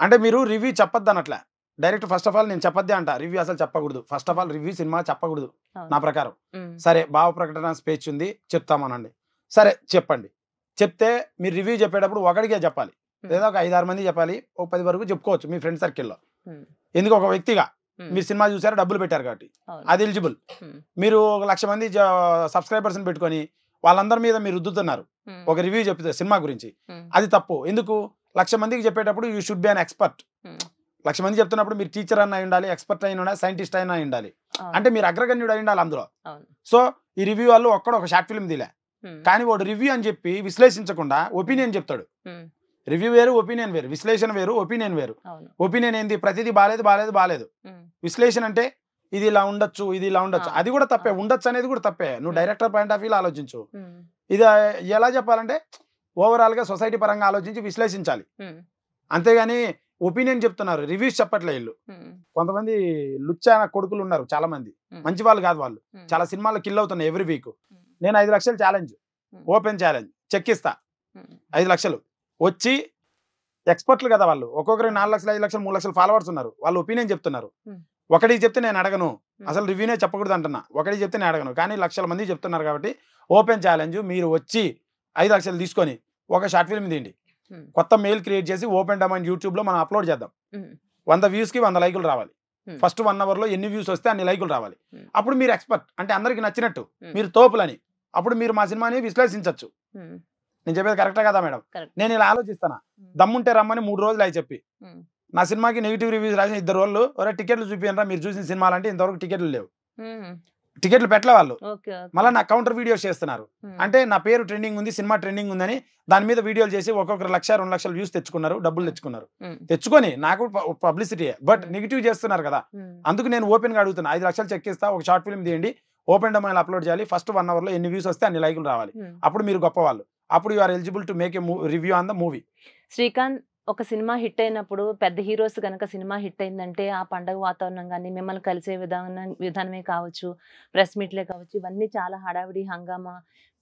అంటే మీరు రివ్యూ చెప్పొద్దు అన్నట్లే డైరెక్ట్ ఫస్ట్ ఆఫ్ ఆల్ నేను చెప్పొద్దే అంట. రివ్యూ అసలు చెప్పకూడదు. First of all review cinema చెప్పకూడదు. నా ప్రకారం. సరే భావ ప్రకటన స్పేచ్ ఉంది. చెప్తామనండి. సరే చెప్పండి. చెప్తే మీరు రివ్యూ చెప్పేటప్పుడు ఒకడికే చెప్పాలి. లేదా ఒక ఐదు ఆరు మంది చెప్పాలి ఒక పది వరకు చెప్పుకోవచ్చు మీ ఫ్రెండ్ సర్కిల్లో. ఎందుకు ఒక వ్యక్తిగా. మీరు సినిమా చూసారు డబ్బులు పెట్టారు కాబట్టి. అది ఎలిజిబుల్. మీరు ఒక లక్ష మంది సబ్స్క్రైబర్స్ని పెట్టుకొని వాళ్ళందరి మీద మీరు రుద్దుతున్నారు. ఒక రివ్యూ చెప్తే సినిమా గురించి. అది తప్పు ఎందుకు లక్ష మందికి చెప్పేటప్పుడు you should be an expert. లక్ష మంది చెప్తున్నప్పుడు మీరు టీచర్ అన్న ఉండాలి ఎక్స్పర్ట్ అయిన ఉండాలి సైంటిస్ట్ అయినా అయి ఉండాలి. అంటే మీరు అగ్రగణ్యుడు అయి ఉండాలి అందులో. సో ఈ రివ్యూ వాళ్ళు ఒక్కడ ఒక షార్ట్ ఫిల్మ్ దిలే. కానీ వాడు రివ్యూ అని చెప్పి విశ్లేషించకుండా ఒపీనియన్ చెప్తాడు. రివ్యూ వేరు ఒపీనియన్ వేరు విశ్లేషణ వేరు ఒపీనియన్ వేరు. ఒపీనియన్ ఏంది ప్రతిదీ బాలేదు బాలేదు బాలేదు మ్మ్. విశ్లేషణ అంటే ఇది ఇలా ఉండొచ్చు ఇది ఇలా ఉండొచ్చు అది కూడా తప్పే. ఉండొచ్చు అనేది కూడా తప్పే నువ్వు. డైరెక్టర్ పాయింట్ ఆఫ్ వ్యూలో ఆలోచించు. ఇది ఎలా చెప్పాలంటే ఓవరాల్గా సొసైటీ పరంగా ఆలోచించి విశ్లేషించాలి. అంతేగాని ఒపీనియన్ చెప్తున్నారు రివ్యూస్ చెప్పట్లే వీళ్ళు. కొంతమంది లుచ్చా కొడుకులు ఉన్నారు చాలా మంది. మంచి వాళ్ళు కాదు వాళ్ళు. చాలా సినిమాలు కిల్ అవుతున్నాయి ఎవ్రీ వీక్. నేను ఐదు లక్షలు ఛాలెంజ్. ఓపెన్ ఛాలెంజ్ చెక్ ఇస్తా. ఐదు లక్షలు వచ్చి ఎక్స్పర్ట్లు కదా వాళ్ళు. ఒక్కొక్కరికి నాలుగు లక్షలు ఐదు లక్షలు మూడు లక్షలు ఫాలోవర్స్ ఉన్నారు. వాళ్ళు ఒపీనియన్ చెప్తున్నారు. మ్మ్. ఒకటికి చెప్తే నేను అడగను. అసలు రివ్యూనే చెప్పకూడదు అంటున్నా. ఒకటికి చెప్తే నేను అడగను. కానీ లక్షల మంది చెప్తున్నారు కాబట్టి ఓపెన్ ఛాలెంజ్ మీరు వచ్చి ఐదు లక్షలు తీసుకొని ఒక షార్ట్ ఫిల్మ్ తీయండి. కొత్త మెయిల్ క్రియేట్ చేసి ఓపెన్ డమైన్ యూట్యూబ్లో మనం అప్లోడ్ చేద్దాం. వంద వ్యూస్కి వంద లైకులు రావాలి. ఫస్ట్ వన్ అవర్లో ఎన్ని వ్యూస్ వస్తే అన్ని లైకులు రావాలి. అప్పుడు మీరు ఎక్స్పర్ట్ అంటే అందరికి నచ్చినట్టు. మీరు తోపులని. అప్పుడు మీరు మా సినిమాని విశ్లేషించవచ్చు. నేను చెప్పేది కరెక్టే కదా మేడం. నేను ఇలా ఆలోచిస్తాను మ్మ్. దమ్ముంటే రమ్మని మూడు రోజులు అయి చెప్పి. నా సినిమాకి నెగిటివ్ రివ్యూస్ రాసిన ఇద్దరు వాళ్ళు ఒరే టికెట్లు చూపించరా మీరు చూసిన సినిమాలు అంటే ఇంతవరకు టికెట్లు లేవు. టికెట్లు పెట్టలే వాళ్ళు. మళ్ళీ నా కౌంటర్ వీడియోస్ చేస్తున్నారు. అంటే నా పేరు ట్రెండింగ్ ఉంది సినిమా ట్రెండింగ్ ఉందని దాని మీద వీడియోలు చేసి ఒక్కొక్కరు లక్ష రెండు లక్షల వ్యూస్ తెచ్చుకున్నారు డబ్బులు తెచ్చుకున్నారు. తెచ్చుకొని నాకు పబ్లిసిటీ బట్. నెగిటివ్ చేస్తున్నారు కదా. అందుకు నేను ఓపెన్గా అడుగుతున్నా ఐదు లక్షలు చెక్ ఇస్తా ఒక షార్ట్ ఫిల్మ్ తీయండి ఓపెన్ డొమైన్ అప్లోడ్ చేయాలి ఫస్ట్ వన్ అవర్లో ఎన్ని వ్యూస్ వస్తే అన్ని లైకులు రావాలి. అప్పుడు మీరు గొప్పవాళ్ళు అప్పుడు you are eligible to make a review on the movie Srikanth ఒక సినిమా హిట్ అయినప్పుడు పెద్ద హీరోస్ కనుక సినిమా హిట్ అయిందంటే ఆ పండగ వాతావరణం కానీ మిమ్మల్ని కలిసే విధానం విధానమే కావచ్చు ప్రెస్ మీట్లే కావచ్చు ఇవన్నీ చాలా హడావిడి హంగామా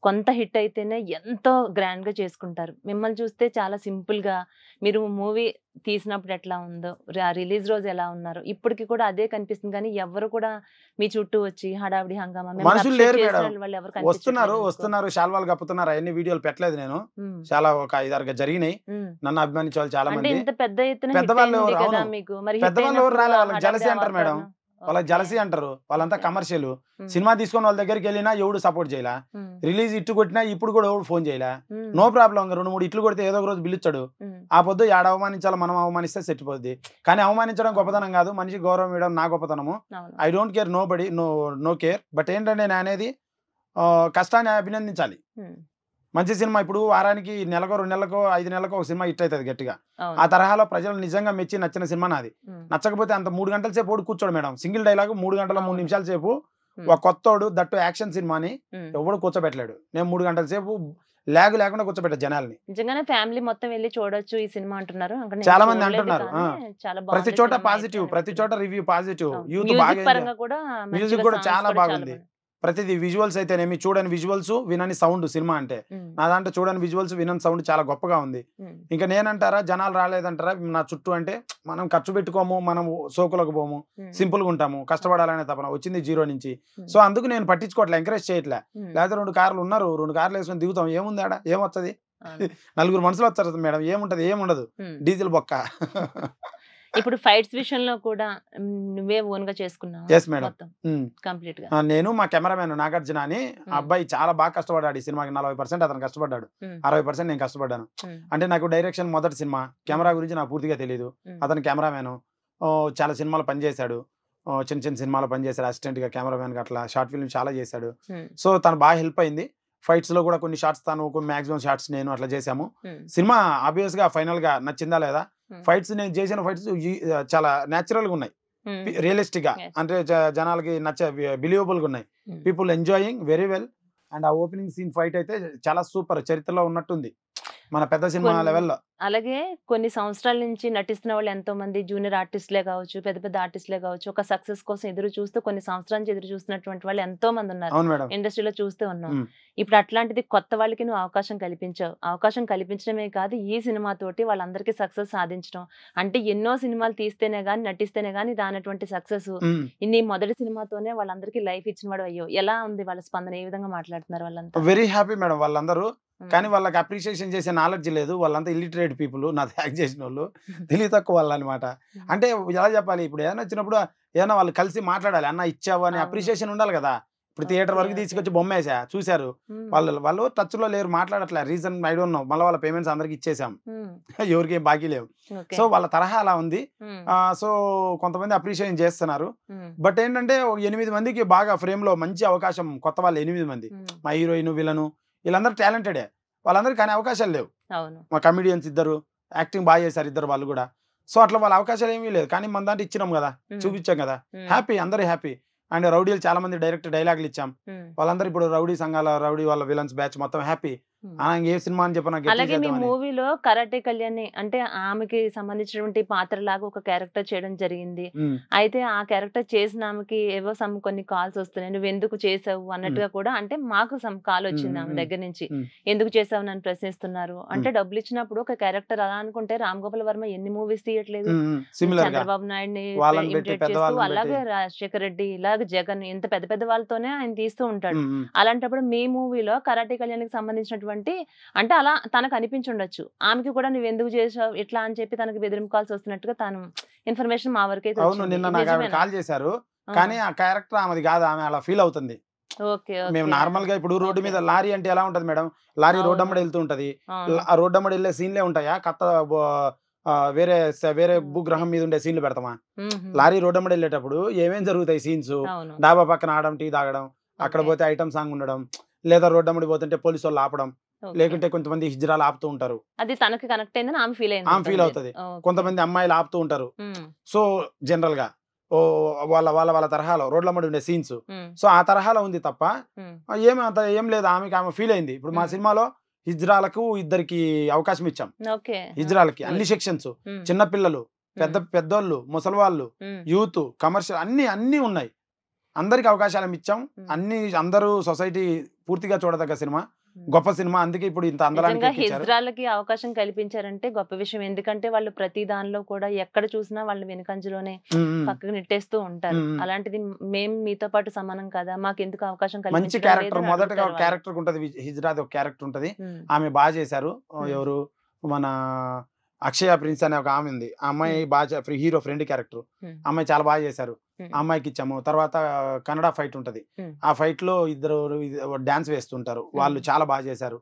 కొంత హిట్ అయితేనే ఎంతో grand గా చేసుకుంటారు. మిమ్మల్ని చూస్తే చాలా simple గా మీరు మూవీ తీసినప్పుడు ఎట్లా ఉందో రిలీజ్ రోజు ఎలా ఉన్నారు ఇప్పటికి కూడా అదే కనిపిస్తుంది. కానీ ఎవరు కూడా మీ చుట్టూ వచ్చి హడావిడి హంగామా వస్తున్నారు. వస్తున్నారు శాల్వాలు కప్పుతున్నారు. అవన్నీ వీడియోలు పెట్టలేదు నేను. చాలా ఒక ఐదారుగా జరిగినాయి. నన్ను అభిమానించే చాలా మంది. పెద్ద ఎత్తున పెద్దవాళ్ళు మరి jealousy అంటారు మేడం. ఓకే. జలసి అంటారు. వాళ్ళంతా. కమర్షియల్. సినిమా తీసుకొని వాళ్ళ దగ్గరికి వెళ్ళినా ఎవడు సపోర్ట్ చేయలే? రిలీజ్ ఇట్టు కొట్టినా ఇప్పుడు కూడా ఎవడు ఫోన్ చేయలే? No problem. రెండు మూడు ఇట్లు కొడితే ఏదో ఒక రోజు పిలుస్తాడు ఆ పొద్దు ఏడ అవమానించాలో మనం అవమానిస్తే సెట్టిపోద్ది కానీ అవమానించడం గొప్పతనం కాదు. మనిషి గౌరవం ఇవ్వడం నా గొప్పతనము. I don't care nobody no no care. But ఏంటంటే నేను అనేది కష్టాన్ని అభినందించాలి. మంచి సినిమా. ఇప్పుడు వారానికి నెలకో రెండు నెలలకో ఐదు నెలలకో ఒక సినిమా హిట్ అవుతుంది గట్టిగా. ఆ తరహాలో ప్రజలు నిజంగా మెచ్చి నచ్చిన సినిమా నాది. నచ్చకపోతే అంత మూడు గంటల సేపు ఓడి కూర్చోడు మేడం. సింగిల్ డైలాగ్ మూడు గంటల మూడు. నిమిషాల సేపు ఒక కొత్తోడు దట్టు యాక్షన్ సినిమాని. ఎవడు కూర్చోబెట్టలేడు. నేను మూడు గంటల సేపు లాగ్ లేకుండా కూర్చోబెట్టా జనాల్ని. నిజంగానే ఫ్యామిలీ మొత్తం వెళ్ళి చూడొచ్చు ఈ సినిమా అంటున్నారు. చాలా మంది అంటున్నారు, ప్రతి చోట పాజిటివ్ ప్రతి చోట రివ్యూ పాజిటివ్. యూత్ బాగా మ్యూజిక్ కూడా చాలా బాగుంది. ప్రతిదీ విజువల్స్ అయితేనేమి చూడని విజువల్స్ వినని సౌండ్ సినిమా అంటే. నా దాంట్లో చూడని విజువల్స్ వినని సౌండ్ చాలా గొప్పగా ఉంది. ఇంకా నేనంటారా జనాలు రాలేదంటారా నా చుట్టూ అంటే మనం ఖర్చు పెట్టుకోము మనం సోకులకు పోము ఉమ్, సింపుల్గా ఉంటాము కష్టపడాలనే తపన వచ్చింది జీరో నుంచి. సో అందుకు నేను పట్టించుకోవట్లే ఎంకరేజ్ చేయట్లే. లేకపోతే రెండు కార్లు ఉన్నారు రెండు కార్లు వేసుకొని దిగుతాం ఏముంది ఆడ ఏమొస్తుంది. నలుగురు మనుషులు వస్తారు మేడం ఏముంటది ఏముండదు. డీజిల్ బొక్క. ఇప్పుడు ఫైట్స్ విషయంలో కూడా నువ్వే ఓన్గా చేసుకున్నావు ఉమ్. కంప్లీట్గా నేను మా కెమెరామెన్ నాగార్జున అని. అబ్బాయి చాలా బాగా కష్టపడ్డాడు ఈ సినిమాకి నలభై పర్సెంట్ అతను కష్టపడ్డాడు. అరవై పర్సెంట్ నేను కష్టపడ్డాను. అంటే నాకు డైరెక్షన్ మొదటి సినిమా కెమెరా గురించి నాకు పూర్తిగా తెలియదు అతను కెమెరామెన్ చాలా సినిమాలు పనిచేశాడు. చిన్న చిన్న సినిమాలు పనిచేశాడు. అసిస్టెంట్గా కెమెరామెన్ అట్లా షార్ట్ ఫిల్మ్ చాలా చేశాడు. సో తను బాగా హెల్ప్ అయింది. ఫైట్స్లో కూడా కొన్ని షార్ట్స్ తను కొన్ని మాక్సిమం షార్ట్స్ నేను అట్లా చేశాము. సినిమా ఆబ్వియస్గా ఫైనల్గా నచ్చిందా లేదా? ఫైట్స్ నేను చేసిన ఫైట్స్ చాలా న్యాచురల్గా ఉన్నాయి రియలిస్టిక్గా. అంటే జనాలకి నచ్చ బిలీవబుల్గా ఉన్నాయి. People enjoying very well. And ఆ ఓపెనింగ్ సీన్ ఫైట్ అయితే చాలా సూపర్ చరిత్రలో ఉన్నట్టుంది. మన పెద్ద సినిమా లెవెల్లో. అలాగే కొన్ని సంవత్సరాల నుంచి నటిస్తున్న వాళ్ళు ఎంతో మంది జూనియర్ ఆర్టిస్టులే కావచ్చు పెద్ద పెద్ద ఆర్టిస్టులే కావచ్చు ఒక సక్సెస్ కోసం ఎదురు చూస్తూ కొన్ని సంవత్సరాల నుంచి ఎదురు చూస్తున్నటువంటి వాళ్ళు ఎంతో మంది ఉన్నారు ఇండస్ట్రీలో చూస్తూ ఉన్నాం. ఇప్పుడు అట్లాంటిది కొత్త వాళ్ళకి నువ్వు అవకాశం కల్పించావు. అవకాశం కల్పించడమే కాదు ఈ సినిమాతోటి వాళ్ళందరికీ సక్సెస్ సాధించడం. అంటే ఎన్నో సినిమాలు తీస్తేనే గానీ నటిస్తేనే గానీ రానటువంటి సక్సెస్. నీ మొదటి సినిమాతోనే వాళ్ళందరికీ లైఫ్ ఇచ్చిన వాడు అయ్యో! ఎలా ఉంది వాళ్ళ స్పందన? ఏ విధంగా మాట్లాడుతున్నారు వాళ్ళంతా? Very happy madam. వాళ్ళందరూ. కానీ వాళ్ళకి అప్రిషియేషన్ చేసే నాలెడ్జ్ లేదు. వాళ్ళంతా ఇల్లిటరేట్ పీపుల్. నాది యాక్ట్ చేసిన వాళ్ళు తెలివి తక్కువ వాళ్ళు అనమాట అంటే ఎలా చెప్పాలి? ఇప్పుడు ఏదైనా వచ్చినప్పుడు ఏదైనా వాళ్ళు కలిసి మాట్లాడాలి. అన్న ఇచ్చావు అని. అప్రిషియేషన్ ఉండాలి కదా! ఇప్పుడు థియేటర్ వరకు. తీసుకొచ్చి బొమ్మ వేసా? చూశారు. వాళ్ళు వాళ్ళు టచ్లో లేరు. మాట్లాడట్లే. Reason I don't know. మళ్ళీ వాళ్ళ పేమెంట్స్ అందరికి ఇచ్చేసాం. ఎవరికి ఏం బాకీ లేవు. సో వాళ్ళ తరహా అలా ఉంది. సో కొంతమంది అప్రిషియేషన్ చేస్తున్నారు. బట్ ఏంటంటే ఎనిమిది మందికి బాగా ఫ్రేమ్లో మంచి అవకాశం కొత్త వాళ్ళు ఎనిమిది మంది. మా హీరోయిన్ విలను వీళ్ళందరూ టాలెంటెడే వాళ్ళందరికీ కానీ అవకాశాలు లేవు మా కమిడియన్స్ ఇద్దరు యాక్టింగ్ బాగా చేశారు ఇద్దరు వాళ్ళు కూడా సో అట్లా వాళ్ళ అవకాశాలు ఏమీ లేదు కానీ మన దాంట్లో ఇచ్చినాం కదా. చూపించాం కదా. హ్యాపీ అందరూ హ్యాపీ అండ్ రౌడీలు చాలా మంది డైరెక్ట్ డైలాగులు ఇచ్చాం. వాళ్ళందరూ ఇప్పుడు రౌడీ సంఘాల రౌడీ వాళ్ళ విలన్స్ బ్యాచ్ మొత్తం హ్యాపీ. ఏ సినిమా అని చెప్పిన గట్టి అలాగే మీ. మూవీలో కరాటే కళ్యాణి అంటే ఆమెకి సంబంధించినటువంటి పాత్ర లాగా ఒక క్యారెక్టర్ చేయడం జరిగింది. అయితే ఆ క్యారెక్టర్ చేసిన ఆమెకి ఏవో సమ్ కొన్ని కాల్స్ వస్తున్నాయి. నువ్వు ఎందుకు చేసావు అన్నట్టుగా కూడా అంటే మాకు సమ్ కాల్ వచ్చింది ఆమె దగ్గర నుంచి. ఎందుకు చేసావు నన్ను ప్రశ్నిస్తున్నారు? అంటే డబ్బులు ఇచ్చినప్పుడు ఒక క్యారెక్టర్ అలా అనుకుంటే రామ్ గోపాల్ వర్మ ఎన్ని మూవీస్ తీయట్లేదు. చంద్రబాబు నాయుడిని పెద్ద చేస్తూ అలాగే. రాజశేఖర్ రెడ్డి ఇలాగ జగన్ ఇంత పెద్ద పెద్ద వాళ్ళతోనే ఆయన తీస్తూ ఉంటాడు. అలాంటప్పుడు మీ మూవీలో కరాటే కళ్యాణ్కి సంబంధించినటువంటి అంటే అలా తనకు అనిపించి ఉండొచ్చు ఆమెకి కూడా నువ్వు ఎందుకు చేసావు? ఇట్లా అని చెప్పి తనకి బెదిరింపు కాల్స్ వస్తున్నట్టుగా తను ఇన్ఫర్మేషన్ మా వరకు అయితే అవును నిన్న నాకు కాల్ చేశారు. కానీ ఆ క్యారెక్టర్ ఆమెది కాదు. ఆమె అలా ఫీల్ అవుతుంది. మేము నార్మల్గా ఇప్పుడు రోడ్డు. మీద లారీ అంటే ఎలా ఉంటది మేడం? Lorry road. అమ్మడి వెళ్తూ ఉంటది. ఆ రోడ్డు అమ్మడి వెళ్ళే సీన్లే ఉంటాయా? కొత్త వేరే వేరే. భూగ్రహం మీద ఉండే సీన్లు పెడతామా? లారీ రోడ్డు అమ్మడి వెళ్ళేటప్పుడు ఏమేం జరుగుతాయి సీన్స్? డాబా పక్కన ఆడడం టీ తాగడం అక్కడ. పోతే ఐటమ్ సాంగ్ ఉండడం లేదా రోడ్డు అమ్మడి పోతుంటే పోలీసు వాళ్ళు ఆపడం. లేకుంటే కొంతమంది హిజ్రాలు ఆపుతూ ఉంటారు. అది తనకి కనెక్ట్ అయిందని ఆమె ఫీల్ ఆమె అవుతది. కొంతమంది అమ్మాయిలు ఆపుతూ ఉంటారు. సో జనరల్గా ఓ వాళ్ళ వాళ్ళ వాళ్ళ తరహాలో రోడ్ల అమ్మడి ఉండే సీన్స్. సో ఆ తరహాలో ఉంది తప్ప ఆ, ఏం అంత ఏం లేదు. ఆమెకి ఆమె ఫీల్ అయింది. ఇప్పుడు మా. సినిమాలో హిజ్రాలకు ఇద్దరికి అవకాశం ఇచ్చాం. హిజ్రాలకి అన్ని సెక్షన్స్ చిన్న పిల్లలు పెద్ద పెద్దోళ్ళు ముసలి వాళ్ళు యూత్ కమర్షియల్ అన్ని అన్ని ఉన్నాయి. అందరికి అవకాశాలు ఇచ్చాం. అన్ని అందరూ సొసైటీ పూర్తిగా చూడదగ్గ సినిమా గొప్ప సినిమా. అందుకే ఇప్పుడు ఇంత అందరానికి అవకాశం కల్పించారంటే గొప్ప విషయం. ఎందుకంటే వాళ్ళు ప్రతి దానిలో కూడా ఎక్కడ చూసినా వాళ్ళు వెనుకంజలోనే. పక్కకు నెట్టేస్తూ ఉంటారు. అలాంటిది మేము మీతో పాటు సమానం కదా. మాకు ఎందుకు అవకాశం మంచి క్యారెక్టర్ మొదటగా. క్యారెక్టర్ ఉంటది. హిజ్రాది ఒక క్యారెక్టర్ ఉంటది. ఆమె బాగా చేశారు. ఎవరు? మన అక్షయ ప్రిన్స్ అనే ఒక ఆమె ఉంది. ఆ అమ్మాయి బాగా హీరో ఫ్రెండ్ క్యారెక్టర్ మ్మ్. అమ్మాయి చాలా బాగా చేశారు. అమ్మాయికి ఇచ్చాము తర్వాత కన్నడ ఫైట్ ఉంటది. ఆ ఫైట్లో ఇద్దరు డాన్స్ వేస్తుంటారు. వాళ్ళు చాలా బాగా చేశారు.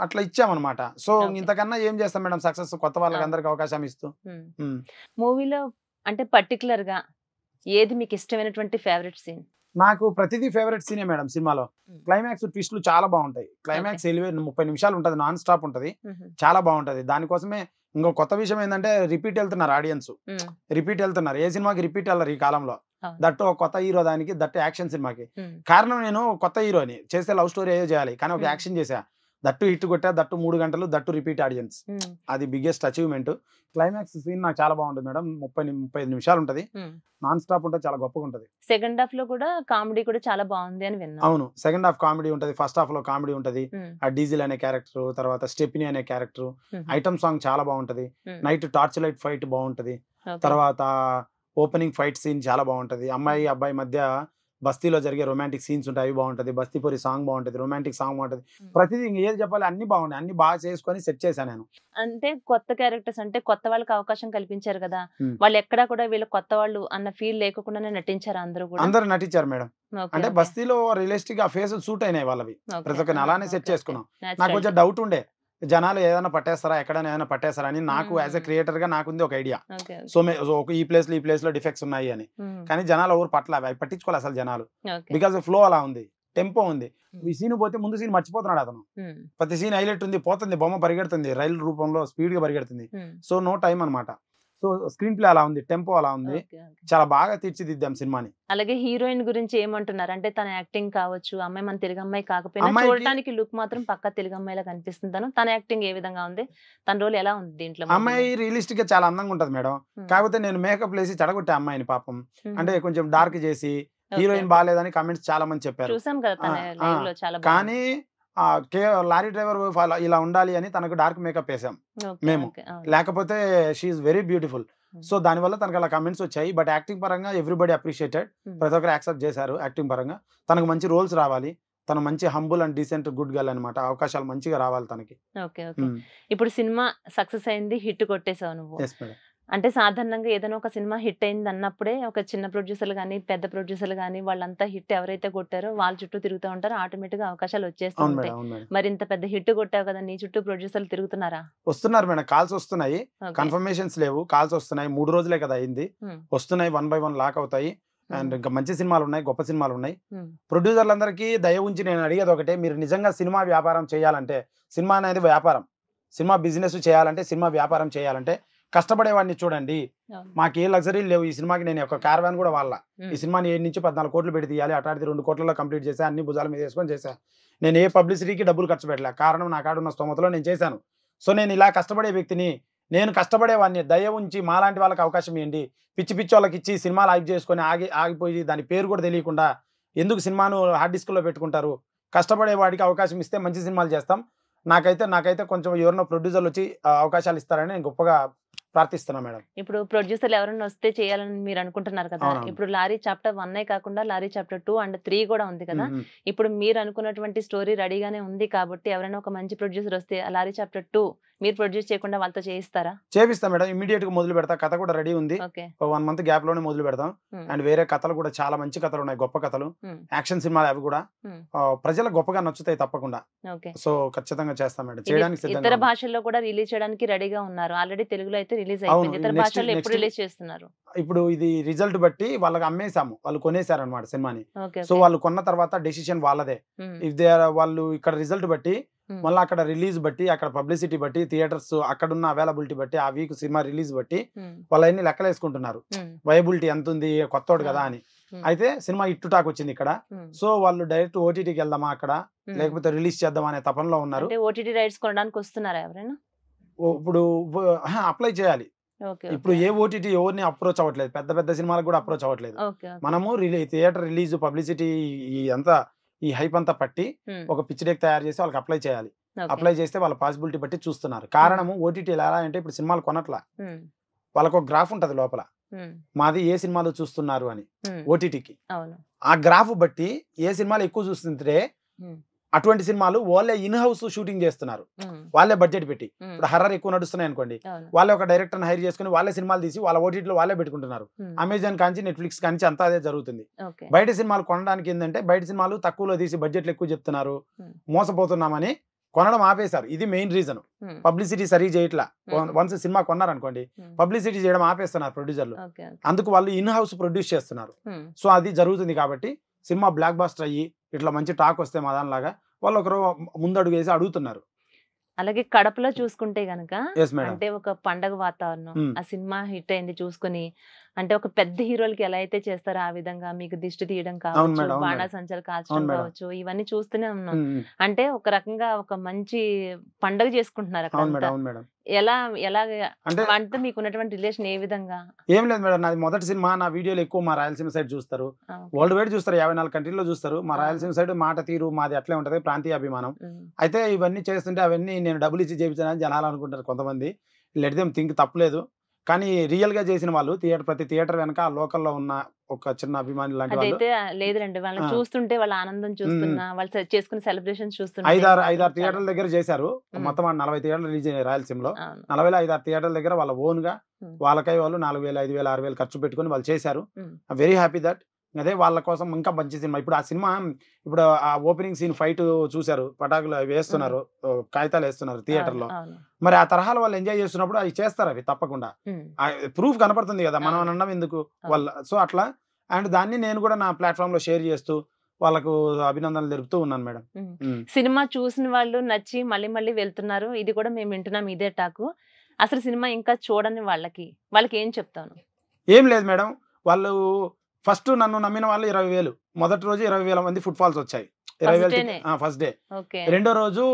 అట్లా ఇచ్చామన్నమాట సో. ఇంతకన్నా ఏం చేస్తాం మేడం? సక్సెస్ కొత్త వాళ్ళకి అందరికి అవకాశం ఇస్తూ. మూవీలో అంటే పర్టికులర్గా ఏది మీకు ఇష్టమైనటువంటి ఫేవరెట్ సీన్? నాకు ప్రతిదీ ఫేవరెట్ సీనే మేడం సినిమాలో. క్లైమాక్స్ ట్విస్ట్లు చాలా బాగుంటాయి. క్లైమాక్స్ ఎలివే ముప్పై నిమిషాలు ఉంటది. నాన్ స్టాప్ ఉంటది. చాలా బాగుంటది. దానికోసమే ఇంకో కొత్త విషయం ఏంటంటే రిపీట్ వెళ్తున్నారు ఆడియన్స్ రిపీట్ వెళ్తున్నారు. ఏ సినిమాకి రిపీట్ వెళ్ళరు ఈ కాలంలో? ఒక కొత్త హీరో దానికి దట్టు యాక్షన్ సినిమాకి. కారణం నేను కొత్త హీరోని చేస్తే లవ్ స్టోరీ ఏదో చేయాలి. కానీ ఒక. యాక్షన్ చేసా దట్టు హిట్ కొట్టా దట్టు మూడు గంటలు దట్టు రిపీట్ ఆడియన్స్. అది బిగ్గెస్ట్ అచీవ్మెంట్. క్లైమాక్స్ సీన్ నాకు చాలా బాగుంటుంది మేడం. ముప్పై ముప్పై నిమిషాలు ఉంటది. నాన్ స్టాప్ ఉంటే చాలా గొప్పగా ఉంటది సెకండ్ హాఫ్లో కూడా కామెడీ కూడా చాలా బాగుంది అని విన్నాను. అవును. సెకండ్ హాఫ్ కామెడీ ఉంటది ఫస్ట్ హాఫ్లో కామెడీ ఉంటది. ఆ డీజిల్ అనే క్యారెక్టర్ తర్వాత స్టెప్ని అనే క్యారెక్టర్. ఐటమ్ సాంగ్ చాలా బాగుంటది. నైట్ టార్చ్ లైట్ ఫైట్ బాగుంటది. తర్వాత ఓపెనింగ్ ఫైట్ సీన్ చాలా బాగుంటది. అమ్మాయి అబ్బాయి మధ్య బస్తీలో జరిగే రొమాంటిక్ సీన్స్ ఉంటాయి అవి బాగుంటది బస్తీపూరి సాంగ్ బాగుంటది రొమాంటిక్ సాంగ్ బాగుంటది. ప్రతిదీ ఇంక ఏది చెప్పాలి అన్ని బాగున్నాయి అన్ని బాగా చేసుకొని సెట్ చేశాను నేను అంటే కొత్త క్యారెక్టర్స్ అంటే కొత్త వాళ్ళకి అవకాశం కల్పించారు కదా. వాళ్ళు ఎక్కడా కూడా వీళ్ళు కొత్త వాళ్ళు అన్న ఫీల్ లేకుండానే నటించారు అందరూ కూడా అందరు నటించారు మేడం అంటే. బస్తీలో రియలిస్టిక్గా ఫేస్ సూట్ అయినాయి వాళ్ళవి. ప్రతి ఒక్కరిని అలానే సెట్ చేసుకున్నాం. నాకు. కొంచెం డౌట్ ఉండే జనాలు ఏదైనా పట్టేస్తారా ఎక్కడైనా ఏదైనా పట్టేస్తారా అని నాకు. యాజ్ ఎ క్రియేటర్గా నాకుంది ఒక ఐడియా. సో ఈ ప్లేస్లో ఈ ప్లేస్లో డిఫెక్ట్స్ ఉన్నాయి అని. కానీ జనాలు ఎవరు పట్ల అవి పట్టించుకోవాలి అసలు జనాలు. బికాస్ ఫ్లో అలా ఉంది టెంపో ఉంది. ఈ సీన్ పోతే ముందు సీన్ మర్చిపోతున్నాడు అతను. ప్రతి సీన్ హైలైట్ ఉంది పోతుంది బొమ్మ పరిగెడుతుంది రైలు రూపంలో స్పీడ్గా పరిగెడుతుంది. సో నో టైం అన్నమాట సో స్క్రీన్ ప్లే అలా ఉంది టెంపో అలా ఉంది. చాలా బాగా తీర్చిదిద్దాం సినిమాని. అలాగే హీరోయిన్ గురించి ఏమంటున్నారు? అంటే తన యాక్టింగ్ కావచ్చు అమ్మాయి మన తెలుగు అమ్మాయి కాకపోయినా లుక్ మాత్రం పక్కా తెలుగు అమ్మాయిలా కనిపిస్తుంది. తను తన యాక్టింగ్ ఏ విధంగా ఉంది? తన రోల్ ఎలా ఉంది దీంట్లో అమ్మాయి రియలిస్టిక్గా చాలా అందంగా ఉంటది మేడం. కాకపోతే నేను మేకప్ వేసి చెడగొట్టే అమ్మాయిని పాపం. అంటే కొంచెం డార్క్ చేసి. హీరోయిన్ బాగాలేదని కామెంట్స్ చాలా మంది చెప్పారు. కానీ కే లారీ డ్రైవర్ ఇలా ఉండాలి అని తనకు డార్క్ మేకప్ వేసాం. మేము. లేకపోతే షీఈ్ వెరీ బ్యూటిఫుల్ సో దానివల్ల తనకు అలా కమెంట్స్ వచ్చాయి. బట్ యాక్టింగ్ పరంగా ఎవ్రీబడి అప్రిషియేటెడ్. ప్రతి ఒక్కరు యాక్సెప్ట్ చేశారు యాక్టింగ్ పరంగా. తనకు మంచి రోల్స్ రావాలి. తను మంచి humble and decent good girl అనమాట అవకాశాలు మంచిగా రావాలి తనకి. Okay okay. ఇప్పుడు సినిమా సక్సెస్ అయింది హిట్ కొట్టేసావు నువ్వు. అంటే సాధారణంగా ఏదైనా ఒక సినిమా హిట్ అయింది అన్నప్పుడే ఒక చిన్న ప్రొడ్యూసర్లు కానీ పెద్ద ప్రొడ్యూసర్లు కానీ వాళ్ళంతా హిట్ ఎవరైతే కొట్టారో వాళ్ళ చుట్టూ తిరుగుతూ ఉంటారో ఆటోమేటిక్ అవకాశాలు వచ్చేస్తూ ఉంటాయి. మరి ఇంత పెద్ద హిట్ కొట్టావు కదా నీ చుట్టూ ప్రొడ్యూసర్లు తిరుగుతున్నారా? వస్తున్నారు మేడం కాల్స్ వస్తున్నాయి. కన్ఫర్మేషన్స్ లేవు కాల్స్ వస్తున్నాయి. మూడు రోజులే కదా అయింది. వస్తున్నాయి వన్ బై వన్ లాక్ అవుతాయి. అండ్. ఇంకా మంచి సినిమాలు ఉన్నాయి గొప్ప సినిమాలు ఉన్నాయి. ప్రొడ్యూసర్లందరికీ దయ ఉంచి నేను అడిగేది ఒకటే మీరు నిజంగా సినిమా వ్యాపారం చేయాలంటే సినిమా అనేది వ్యాపారం. సినిమా బిజినెస్ చేయాలంటే సినిమా వ్యాపారం చేయాలంటే కష్టపడేవాడిని చూడండి. మాకు ఏ లగ్జరీ లేవు. ఈ సినిమాకి నేను ఒక క్యారవాన్ కూడా వాళ్ళ. ఈ సినిమాని ఏడు నుంచి పద్నాలుగు కోట్లు పెట్టి తీయాలి. అటాడిది రెండు కోట్లలో కంప్లీట్ చేసా అన్ని భుజాల మీద వేసుకొని చేశా నేను ఏ పబ్లిసిటీకి డబ్బులు ఖర్చు పెట్టలే. కారణం నా కాడ ఉన్న స్తోమతలో నేను చేశాను. సో నేను ఇలా కష్టపడే వ్యక్తిని నేను కష్టపడేవాడిని దయ ఉంచి మాలాంటి వాళ్ళకి అవకాశం ఇవ్వండి. పిచ్చి పిచ్చి వాళ్ళకి ఇచ్చి సినిమాలు ఆగి చేసుకొని ఆగి ఆగిపోయి దాని పేరు కూడా తెలియకుండా ఎందుకు సినిమాను హార్డ్ డిస్క్లో పెట్టుకుంటారు? కష్టపడే వాడికి అవకాశం ఇస్తే మంచి సినిమాలు చేస్తాం. నాకైతే నాకైతే కొంచెం ఎవరినో ప్రొడ్యూసర్లు వచ్చి అవకాశాలు ఇస్తారని నేను గొప్పగా ప్రార్థిస్తున్నా మేడం. ఇప్పుడు ప్రొడ్యూసర్లు ఎవరైనా వస్తే చేయాలని మీరు అనుకుంటున్నారు కదా. ఇప్పుడు లారీ చాప్టర్ వన్ కాకుండా lorry chapter two and three కూడా ఉంది కదా. ఇప్పుడు మీరు అనుకున్నటువంటి స్టోరీ రెడీగానే ఉంది కాబట్టి ఎవరైనా ఒక మంచి ప్రొడ్యూసర్ వస్తే లారీ చాప్టర్ టూ మీరు ప్రొడ్యూస్ చేయకుండా వాళ్ళతో చేయిస్తారా? చేపిస్తాం మేడం. ఇమీడియట్గా మొదలు పెడతా. కథ కూడా రెడీ ఉంది. వన్ మంత్ గ్యాప్లోనే మొదలు పెడతాం. అండ్ వేరే కథలు కూడా చాలా మంచి కథలు ఉన్నాయి. గొప్ప కథలు. యాక్షన్ సినిమాలు అవి కూడా. ప్రజలకు గొప్పగా నచ్చుతాయి తప్పకుండా. సో ఖచ్చితంగా చేస్తాం మేడం. చేయడానికి ఇతర. భాషల్లో కూడా రిలీజ్ చేయడానికి రెడీగా ఉన్నారు. ఆల్రెడీ తెలుగులో అయితే రిలీజ్ అవును, అయిపోయింది. ఇతర next- భాషల్లో ఎప్పుడు next- రిలీజ్ చేస్తున్నారు? ఇప్పుడు ఇది రిజల్ట్ బట్టి వాళ్ళకి అమ్మేశాము. వాళ్ళు కొనేశారు అనమాట సినిమాని సో వాళ్ళు కొన్న తర్వాత డెసిషన్ వాళ్ళదే. ఇఫ్ దే వాళ్ళు ఇక్కడ రిజల్ట్ బట్టి. మళ్ళీ అక్కడ రిలీజ్ బట్టి అక్కడ పబ్లిసిటీ బట్టి థియేటర్స్ అక్కడ ఉన్న అవైలబిలిటీ బట్టి ఆ వీక్ సినిమా రిలీజ్ బట్టి వాళ్ళు అన్ని లెక్కలు వేసుకుంటున్నారు వైబిలిటీ ఎంత ఉంది కొత్తోడు కదా అని. అయితే సినిమా ఇట్టు టాక్ వచ్చింది ఇక్కడ. సో వాళ్ళు డైరెక్ట్ ఓటీటీకి వెళ్దామా అక్కడ? లేకపోతే రిలీజ్ చేద్దాం అనే తపనలో ఉన్నారు. ఓటీటీ రైట్స్ కొనడానికి వస్తున్నారా ఎవరైనా? ఇప్పుడు అప్లై చేయాలి. ఇప్పుడు ఏ ఓటీటీ ఎవరిని అప్రోచ్ అవ్వట్లేదు. పెద్ద పెద్ద సినిమాలకు కూడా అప్రోచ్ అవ్వట్లేదు. మనము థియేటర్ రిలీజ్ పబ్లిసిటీ అంతా ఈ హైప్ అంతా పట్టి ఒక పిచ్ డెక్ తయారు చేసి వాళ్ళకి అప్లై చేయాలి. అప్లై చేస్తే వాళ్ళ పాసిబిలిటీ బట్టి చూస్తున్నారు. కారణము ఓటీటీ ఎలా అంటే ఇప్పుడు సినిమాలు కొనట్లా. వాళ్ళకు ఒక గ్రాఫ్ ఉంటది లోపల. మాది ఏ సినిమాలు చూస్తున్నారు అని ఓటీటీకి ఆ గ్రాఫ్ బట్టి ఏ సినిమాలు ఎక్కువ చూస్తుంటే. అటువంటి సినిమాలు వాళ్ళే ఇన్ హౌస్ షూటింగ్ చేస్తున్నారు వాళ్ళే బడ్జెట్ పెట్టి. ఇప్పుడు హర్రర్ ఎక్కువ నడుస్తున్నాయి అనుకోండి. వాళ్ళే ఒక డైరెక్టర్ హైర్ చేసుకుని వాళ్ళే సినిమాలు తీసి వాళ్ళ ఓటీటీలో వాళ్ళే పెట్టుకుంటున్నారు. అమెజాన్ కాంచి నెట్ఫ్లిక్స్ కాంచి అంతా అదే జరుగుతుంది. బయట సినిమాలు కొనడానికి ఏంటంటే బయట సినిమాలు తక్కువలో తీసి బడ్జెట్లు ఎక్కువ చెప్తున్నారు. మోసపోతున్నామని కొనడం ఆపేశారు. ఇది మెయిన్ రీజన్ పబ్లిసిటీ సరి చేయట్లా. వన్స్ సినిమా కొన్నారనుకోండి పబ్లిసిటీ చేయడం ఆపేస్తున్నారు ప్రొడ్యూసర్లు అందుకు వాళ్ళు ఇన్ హౌస్ ప్రొడ్యూస్ చేస్తున్నారు సో అది జరుగుతుంది కాబట్టి సినిమా బ్లాక్ బాస్టర్ అయ్యి ఇట్లా మంచి టాక్ వస్తే మా దానిలాగా వాళ్ళు ఒకరు ముందడుగు వేసి అడుగుతున్నారు అలాగే కడపలో చూసుకుంటే గనక అంటే ఒక పండగ వాతావరణం. ఆ సినిమా హిట్ అయింది చూసుకొని అంటే ఒక పెద్ద హీరోలకి ఎలా అయితే చేస్తారో ఆ విధంగా మీకు దిష్టి తీయడం కావచ్చు మేడం, అవును బాణా మేడం. సంచలు కాల్చడం. కావచ్చు ఇవన్నీ చూస్తూనే ఉన్నాం. అంటే ఒక రకంగా ఒక మంచి పండగ చేసుకుంటున్నారు అక్కడ ఎలా ఎలా అంటే అంటే మీకు ఉన్నటువంటి రిలేషన్ ఏ విధంగా? ఏం లేదు మేడం నాది మొదటి సినిమా నా వీడియోలు ఎక్కువ మా రాయలసీమ సైడ్ చూస్తారు. వరల్డ్ వైడ్ చూస్తారు యాభై నాలుగు కంట్రీలో చూస్తారు. మా. రాయలసీమ సైడ్ మాట తీరు మాది అట్లే ఉంటది ప్రాంతీయ అభిమానం. అయితే ఇవన్నీ చేస్తుంటే అవన్నీ నేను డబ్బులు ఇచ్చి చేయించానని జనాలు అనుకుంటారు కొంతమంది. లెట్ దేమ్ థింక్ తప్పలేదు. కానీ రియల్గా చేసిన వాళ్ళు థియేటర్ ప్రతి థియేటర్ వెనక ఆ లోకల్లో ఉన్న ఒక చిన్న అభిమాని లాంటి వాళ్ళు లేదురండి వాళ్ళని. చూస్తుంటే వాళ్ళ ఆనందం చూస్తున్నా వాళ్ళు సె- చేసుకునే సెలబ్రేషన్స్ చూస్తుంటే ఐదారు ఐదారు థియేటర్ల దగ్గర చేశారు. మొత్తం నలభై థియేటర్లు రిలీజ్ అయ్యాయి రాయలసీమలో అవును నలభై ఐదారు థియేటర్ల దగ్గర వాళ్ళ ఓన్గా. వాళ్ళకై వాళ్ళు నాలుగు వేలు ఐదు వేలు ఆరు వేలు ఖర్చు పెట్టుకొని వాళ్ళు చేశారు. వెరీ హ్యాపీ దట్ అదే వాళ్ళ కోసం ఇంకా మంచి సినిమా. ఇప్పుడు ఆ సినిమా ఇప్పుడు ఆ ఓపెనింగ్ సీన్ ఫైట్ చూశారు. పటాకులు అవి వేస్తున్నారు. కాగితాలు వేస్తున్నారు థియేటర్లో మరి ఆ తరహాలో వాళ్ళు ఎంజాయ్ చేస్తున్నప్పుడు అవి చేస్తారు అవి తప్పకుండా. ప్రూఫ్ కనపడుతుంది కదా మనం అవును. అనడం ఎందుకు వాళ్ళ సో అట్లా. అండ్ దాన్ని నేను కూడా నా ప్లాట్ఫామ్లో షేర్ చేస్తూ వాళ్ళకు అభినందనలు తెలుపుతూ ఉన్నాను మేడం. సినిమా చూసిన వాళ్ళు నచ్చి మళ్ళీ మళ్ళీ వెళ్తున్నారు. ఇది కూడా మేము వింటున్నాం ఇదే టాకు. అసలు సినిమా ఇంకా చూడని వాళ్ళకి వాళ్ళకి ఏం చెప్తాను? ఏం లేదు మేడం. వాళ్ళు ఫస్ట్ నన్ను నమ్మిన వాళ్ళు ఇరవై వేలు. మొదటి రోజు ఇరవై వేల మంది ఫుట్ ఫాల్స్ వచ్చాయి. ఇరవై వేలు? ఫస్ట్ డే రెండో రోజు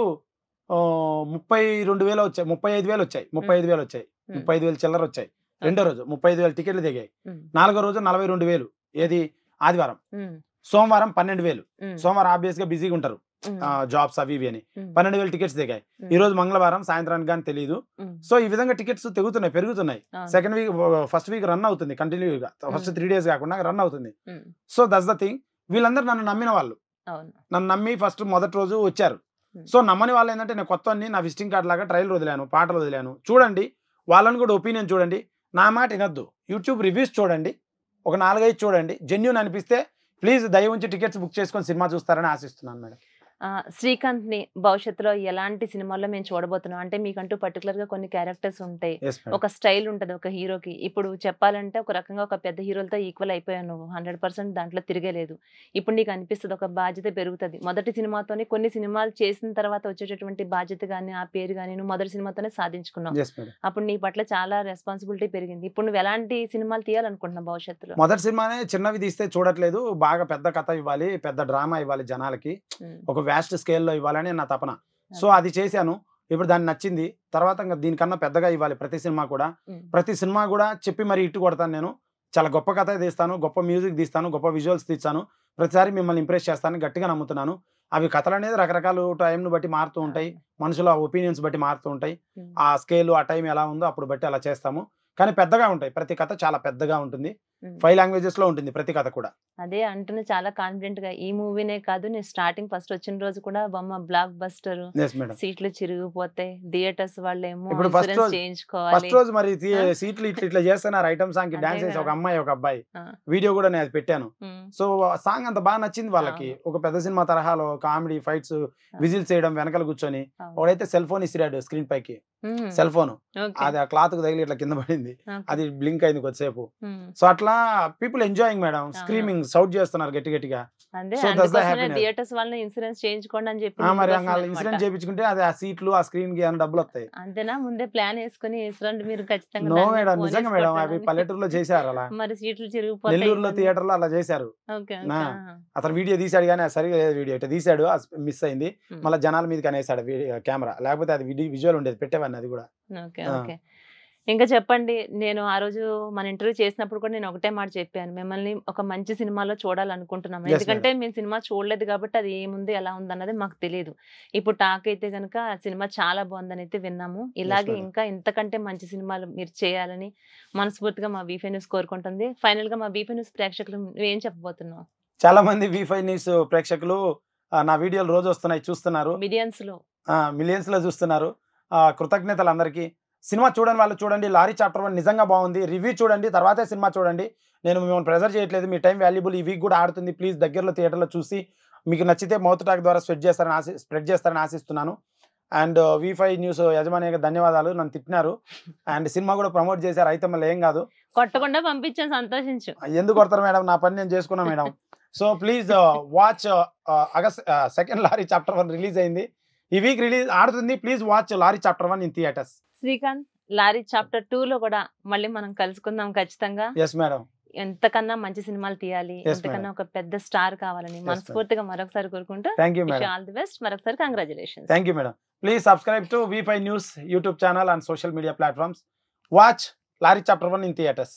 ముప్పై రెండు వేలు వచ్చాయి. ముప్పై ఐదు వేలు వచ్చాయి. ముప్పై ఐదు వేలు వచ్చాయి. ముప్పై ఐదు వేలు చిల్లర వచ్చాయి. రెండో రోజు ముప్పై ఐదు వేలు టికెట్లు దిగాయి. నాలుగో రోజు నలభై రెండు వేలు. ఏది? ఆదివారం. సోమవారం పన్నెండు వేలు. సోమవారం ఆబ్వియస్గా బిజీగా ఉంటారు. జాబ్స్ అవి ఇవి అని. పన్నెండు వేలు టికెట్స్ దిగాయి. ఈ రోజు మంగళవారం సాయంత్రానికి కానీ తెలియదు సో ఈ విధంగా టికెట్స్ తెగుతున్నాయి పెరుగుతున్నాయి. Second week first week run అవుతుంది కంటిన్యూగా. ఫస్ట్ త్రీ డేస్ కాకుండా రన్ అవుతుంది. So that's the thing. వీళ్ళందరూ నన్ను నమ్మిన వాళ్ళు. నన్ను నమ్మి ఫస్ట్ మొదటి రోజు వచ్చారు. సో నమ్మని వాళ్ళు ఏంటంటే నేను కొత్త నా విజిటింగ్ కార్డ్ లాగా ట్రైల్ వదిలాను పాటలు వదిలాను. చూడండి వాళ్ళని కూడా ఒపీనియన్ చూడండి. నా మాట వినొద్దు. యూట్యూబ్ రివ్యూస్ చూడండి. ఒక నాలుగైదు చూడండి. జెన్యున్ అనిపిస్తే ప్లీజ్ దయ ఉంచి టికెట్స్ బుక్ చేసుకొని సినిమా చూస్తారని ఆశిస్తున్నాను మేడం. ఆ, శ్రీకాంత్ని భవిష్యత్తులో ఎలాంటి సినిమాల్లో మేము చూడబోతున్నాం? అంటే మీకంటూ పర్టికులర్గా కొన్ని క్యారెక్టర్స్ ఉంటాయి ఒక స్టైల్ ఉంటది ఒక హీరోకి. ఇప్పుడు చెప్పాలంటే ఒక రకంగా ఒక పెద్ద హీరోలతో ఈక్వల్ అయిపోయావు నువ్వు. హండ్రెడ్ పర్సెంట్ దాంట్లో తిరగలేదు ఇప్పుడు నీకు అనిపిస్తుంది ఒక బాధ్యత పెరుగుతుంది. మొదటి సినిమాతోనే కొన్ని సినిమాలు చేసిన తర్వాత వచ్చేటటువంటి బాధ్యత కానీ ఆ పేరు కానీ నువ్వు మొదటి సినిమాతోనే సాధించుకున్నావు. అప్పుడు నీ పట్ల చాలా రెస్పాన్సిబిలిటీ పెరిగింది. ఇప్పుడు నువ్వు ఎలాంటి సినిమాలు తీయాలనుకుంటున్నావు భవిష్యత్తులో? మొదటి సినిమానే చిన్నవి తీస్తే చూడట్లేదు. బాగా పెద్ద కథ ఇవ్వాలి పెద్ద డ్రామా ఇవ్వాలి జనాలకి. ఒక వ్యాస్ట్ స్కేల్లో ఇవ్వాలని నా తపన. సో అది చేశాను. ఇప్పుడు దాన్ని నచ్చింది. తర్వాత ఇంకా దీనికన్నా పెద్దగా ఇవ్వాలి ప్రతి సినిమా కూడా. ప్రతి సినిమా కూడా చెప్పి మరి ఇట్టు కొడతాను నేను. చాలా గొప్ప కథ తీస్తాను గొప్ప మ్యూజిక్ తీస్తాను గొప్ప విజువల్స్ తీస్తాను. ప్రతిసారి మిమ్మల్ని ఇంప్రెస్ చేస్తాను గట్టిగా నమ్ముతున్నాను. అవి కథలు అనేది రకరకాల టైంను బట్టి మారుతూ ఉంటాయి. మనుషుల ఒపీనియన్స్ బట్టి మారుతూ ఉంటాయి. ఆ స్కేల్ ఆ టైం ఎలా ఉందో అప్పుడు బట్టి అలా చేస్తాము. కానీ పెద్దగా ఉంటాయి. ప్రతి కథ చాలా పెద్దగా ఉంటుంది. ఫైవ్ లాంగ్వేజెస్లో ఉంటుంది ప్రతి కథ కూడా. అదే అంటున్నా చాలా కాన్ఫిడెంట్గా ఈ మూవీనే కాదు నేను స్టార్టింగ్ ఫస్ట్ వచ్చిన రోజు కూడా బొమ్మ బ్లాక్ బస్టర్ సీట్లు చిరిగిపోతాయి థియేటర్స్ వాళ్ళేమో ఇప్పుడు first ఇన్సూరెన్స్ రోజు- చేయించుకోవాలి. ఫస్ట్ రోజు మరి. సీట్లు ఇట్లా ఇట్లా చేస్తున్నారు ఐటమ్ సాంగ్కి డాన్స్ చేసి ఒక. అమ్మాయి ఒక అబ్బాయి. వీడియో కూడా నేను అది పెట్టాను. సో సాంగ్ అంత బాగా నచ్చింది వాళ్ళకి. ఒక పెద్ద సినిమా తరహాలో కామెడీ ఫైట్స్ విజిల్స్ చేయడం వెనకాల కూర్చొని. ఒకడైతే సెల్ ఫోన్ ఇసిరాడు స్క్రీన్ పైకి. Cell phone. అది ఆ క్లాత్కు తగిలి ఇట్లా కింద పడింది. అది బ్లింక్ అయింది కొద్దిసేపు. సో అట్లా people enjoying madam. Screaming shout చేస్తున్నారు గట్టి గట్టిగా. థియేటర్స్ ఇన్సూరెన్స్ చేయించుకోండి అని చెప్పి మరి ఇన్సూరెన్స్. చేయించుకుంటే అది ఆ సీట్లు ఆ స్క్రీన్కి డబ్బులు వస్తాయి. అంతేనా? ముందే ప్లాన్ వేసుకుని ఇన్సూరెన్స్ మీరు ఖచ్చితంగా. నో దాన్ని మేడం నిజంగా అవి. పల్లెటూరులో చేశారు అలా. మరి సీట్లు చిరిగిపోతాయి. నెల్లూరులో ఇవన్నీ. థియేటర్లో అలా చేశారు అతను వీడియో తీశాడు కానీ అది సరిగా లేదు వీడియో. ఇట్లా తీశాడు మిస్ అయింది. మళ్ళీ జనాల మీదకి అనేసాడు కెమెరా. లేకపోతే అది విజువల్ ఉండేది పెట్టేవాడిని అది కూడా. ఓకే ఆ. ఓకే. ఇంకా చెప్పండి. నేను ఆ రోజు మన ఇంటర్వ్యూ చేసినప్పుడు కూడా నేను ఒకటే మాట చెప్పాను. మిమ్మల్ని ఒక మంచి సినిమాలో చూడాలనుకుంటున్నాము. ఎందుకంటే మేము సినిమా చూడలేదు కాబట్టి అది ఏముంది ఎలా ఉంది అన్నది మాకు తెలియదు ఇప్పుడు టాక్ అయితే కనుక సినిమా చాలా బాగుందని అయితే విన్నాము. ఇలాగే. ఇంకా ఇంతకంటే మంచి సినిమాలు మీరు చేయాలని మనస్ఫూర్తిగా మా బీఫై న్యూస్ కోరుకుంటుంది. ఫైనల్గా మా బీఫై న్యూస్ ప్రేక్షకులు నువ్వేం చెప్పబోతున్నావు? చాలా మంది ఫైవ్ న్యూస్ ప్రేక్షకులు నా వీడియోలు రోజు వస్తున్నాయి చూస్తున్నారు. మిలియన్స్లో మిలియన్స్లో చూస్తున్నారు. ఆ, కృతజ్ఞతలు అందరికీ సినిమా చూడని వాళ్ళు చూడండి లారీ చాప్టర్ వన్ నిజంగా బాగుంది రివ్యూ చూడండి తర్వాతే సినిమా చూడండి. నేను మిమ్మల్ని ప్రెజర్ చేయట్లేదు మీ టైం వాల్యుబుల్ ఈ వీక్ కూడా ఆడుతుంది ప్లీజ్ దగ్గరలో థియేటర్లో చూసి మీకు నచ్చితే మౌత్ టాక్ ద్వారా స్ప్రెడ్ చేస్తారని ఆశి స్ప్రెడ్ చేస్తారని ఆశిస్తున్నాను. అండ్ వి ఫైవ్ న్యూస్ యజమాని ధన్యవాదాలు నన్ను తిట్టినారు. అండ్ సినిమా కూడా ప్రమోట్ చేశారు అయితే మళ్ళీ ఏం కాదు. కొట్టకుండా పంపించాను సంతోషించు. ఎందుకు కొడతారు మేడం? నా పని నేను చేసుకున్నా madam. So please watch August second lorry chapter one release అయింది. ఈ వీక్ రిలీజ్ ఆడుతుంది please watch lorry chapter one in theatres. Srikanth lorry chapter two లో కూడా మళ్ళీ మనం కలుసుకుందాం ఖచ్చితంగా. ఎంతకన్నా మంచి సినిమాలు తీయాలి ఎంతకన్నా ఒక పెద్ద స్టార్ కావాలని మనస్ఫూర్తిగా మరొకసారి కోరుకుంటూ ఆల్ ది బెస్ట్ మరొకసారి congratulation thank you madam please subscribe to V five news YouTube channel and social media platforms watch lorry chapter one in theatres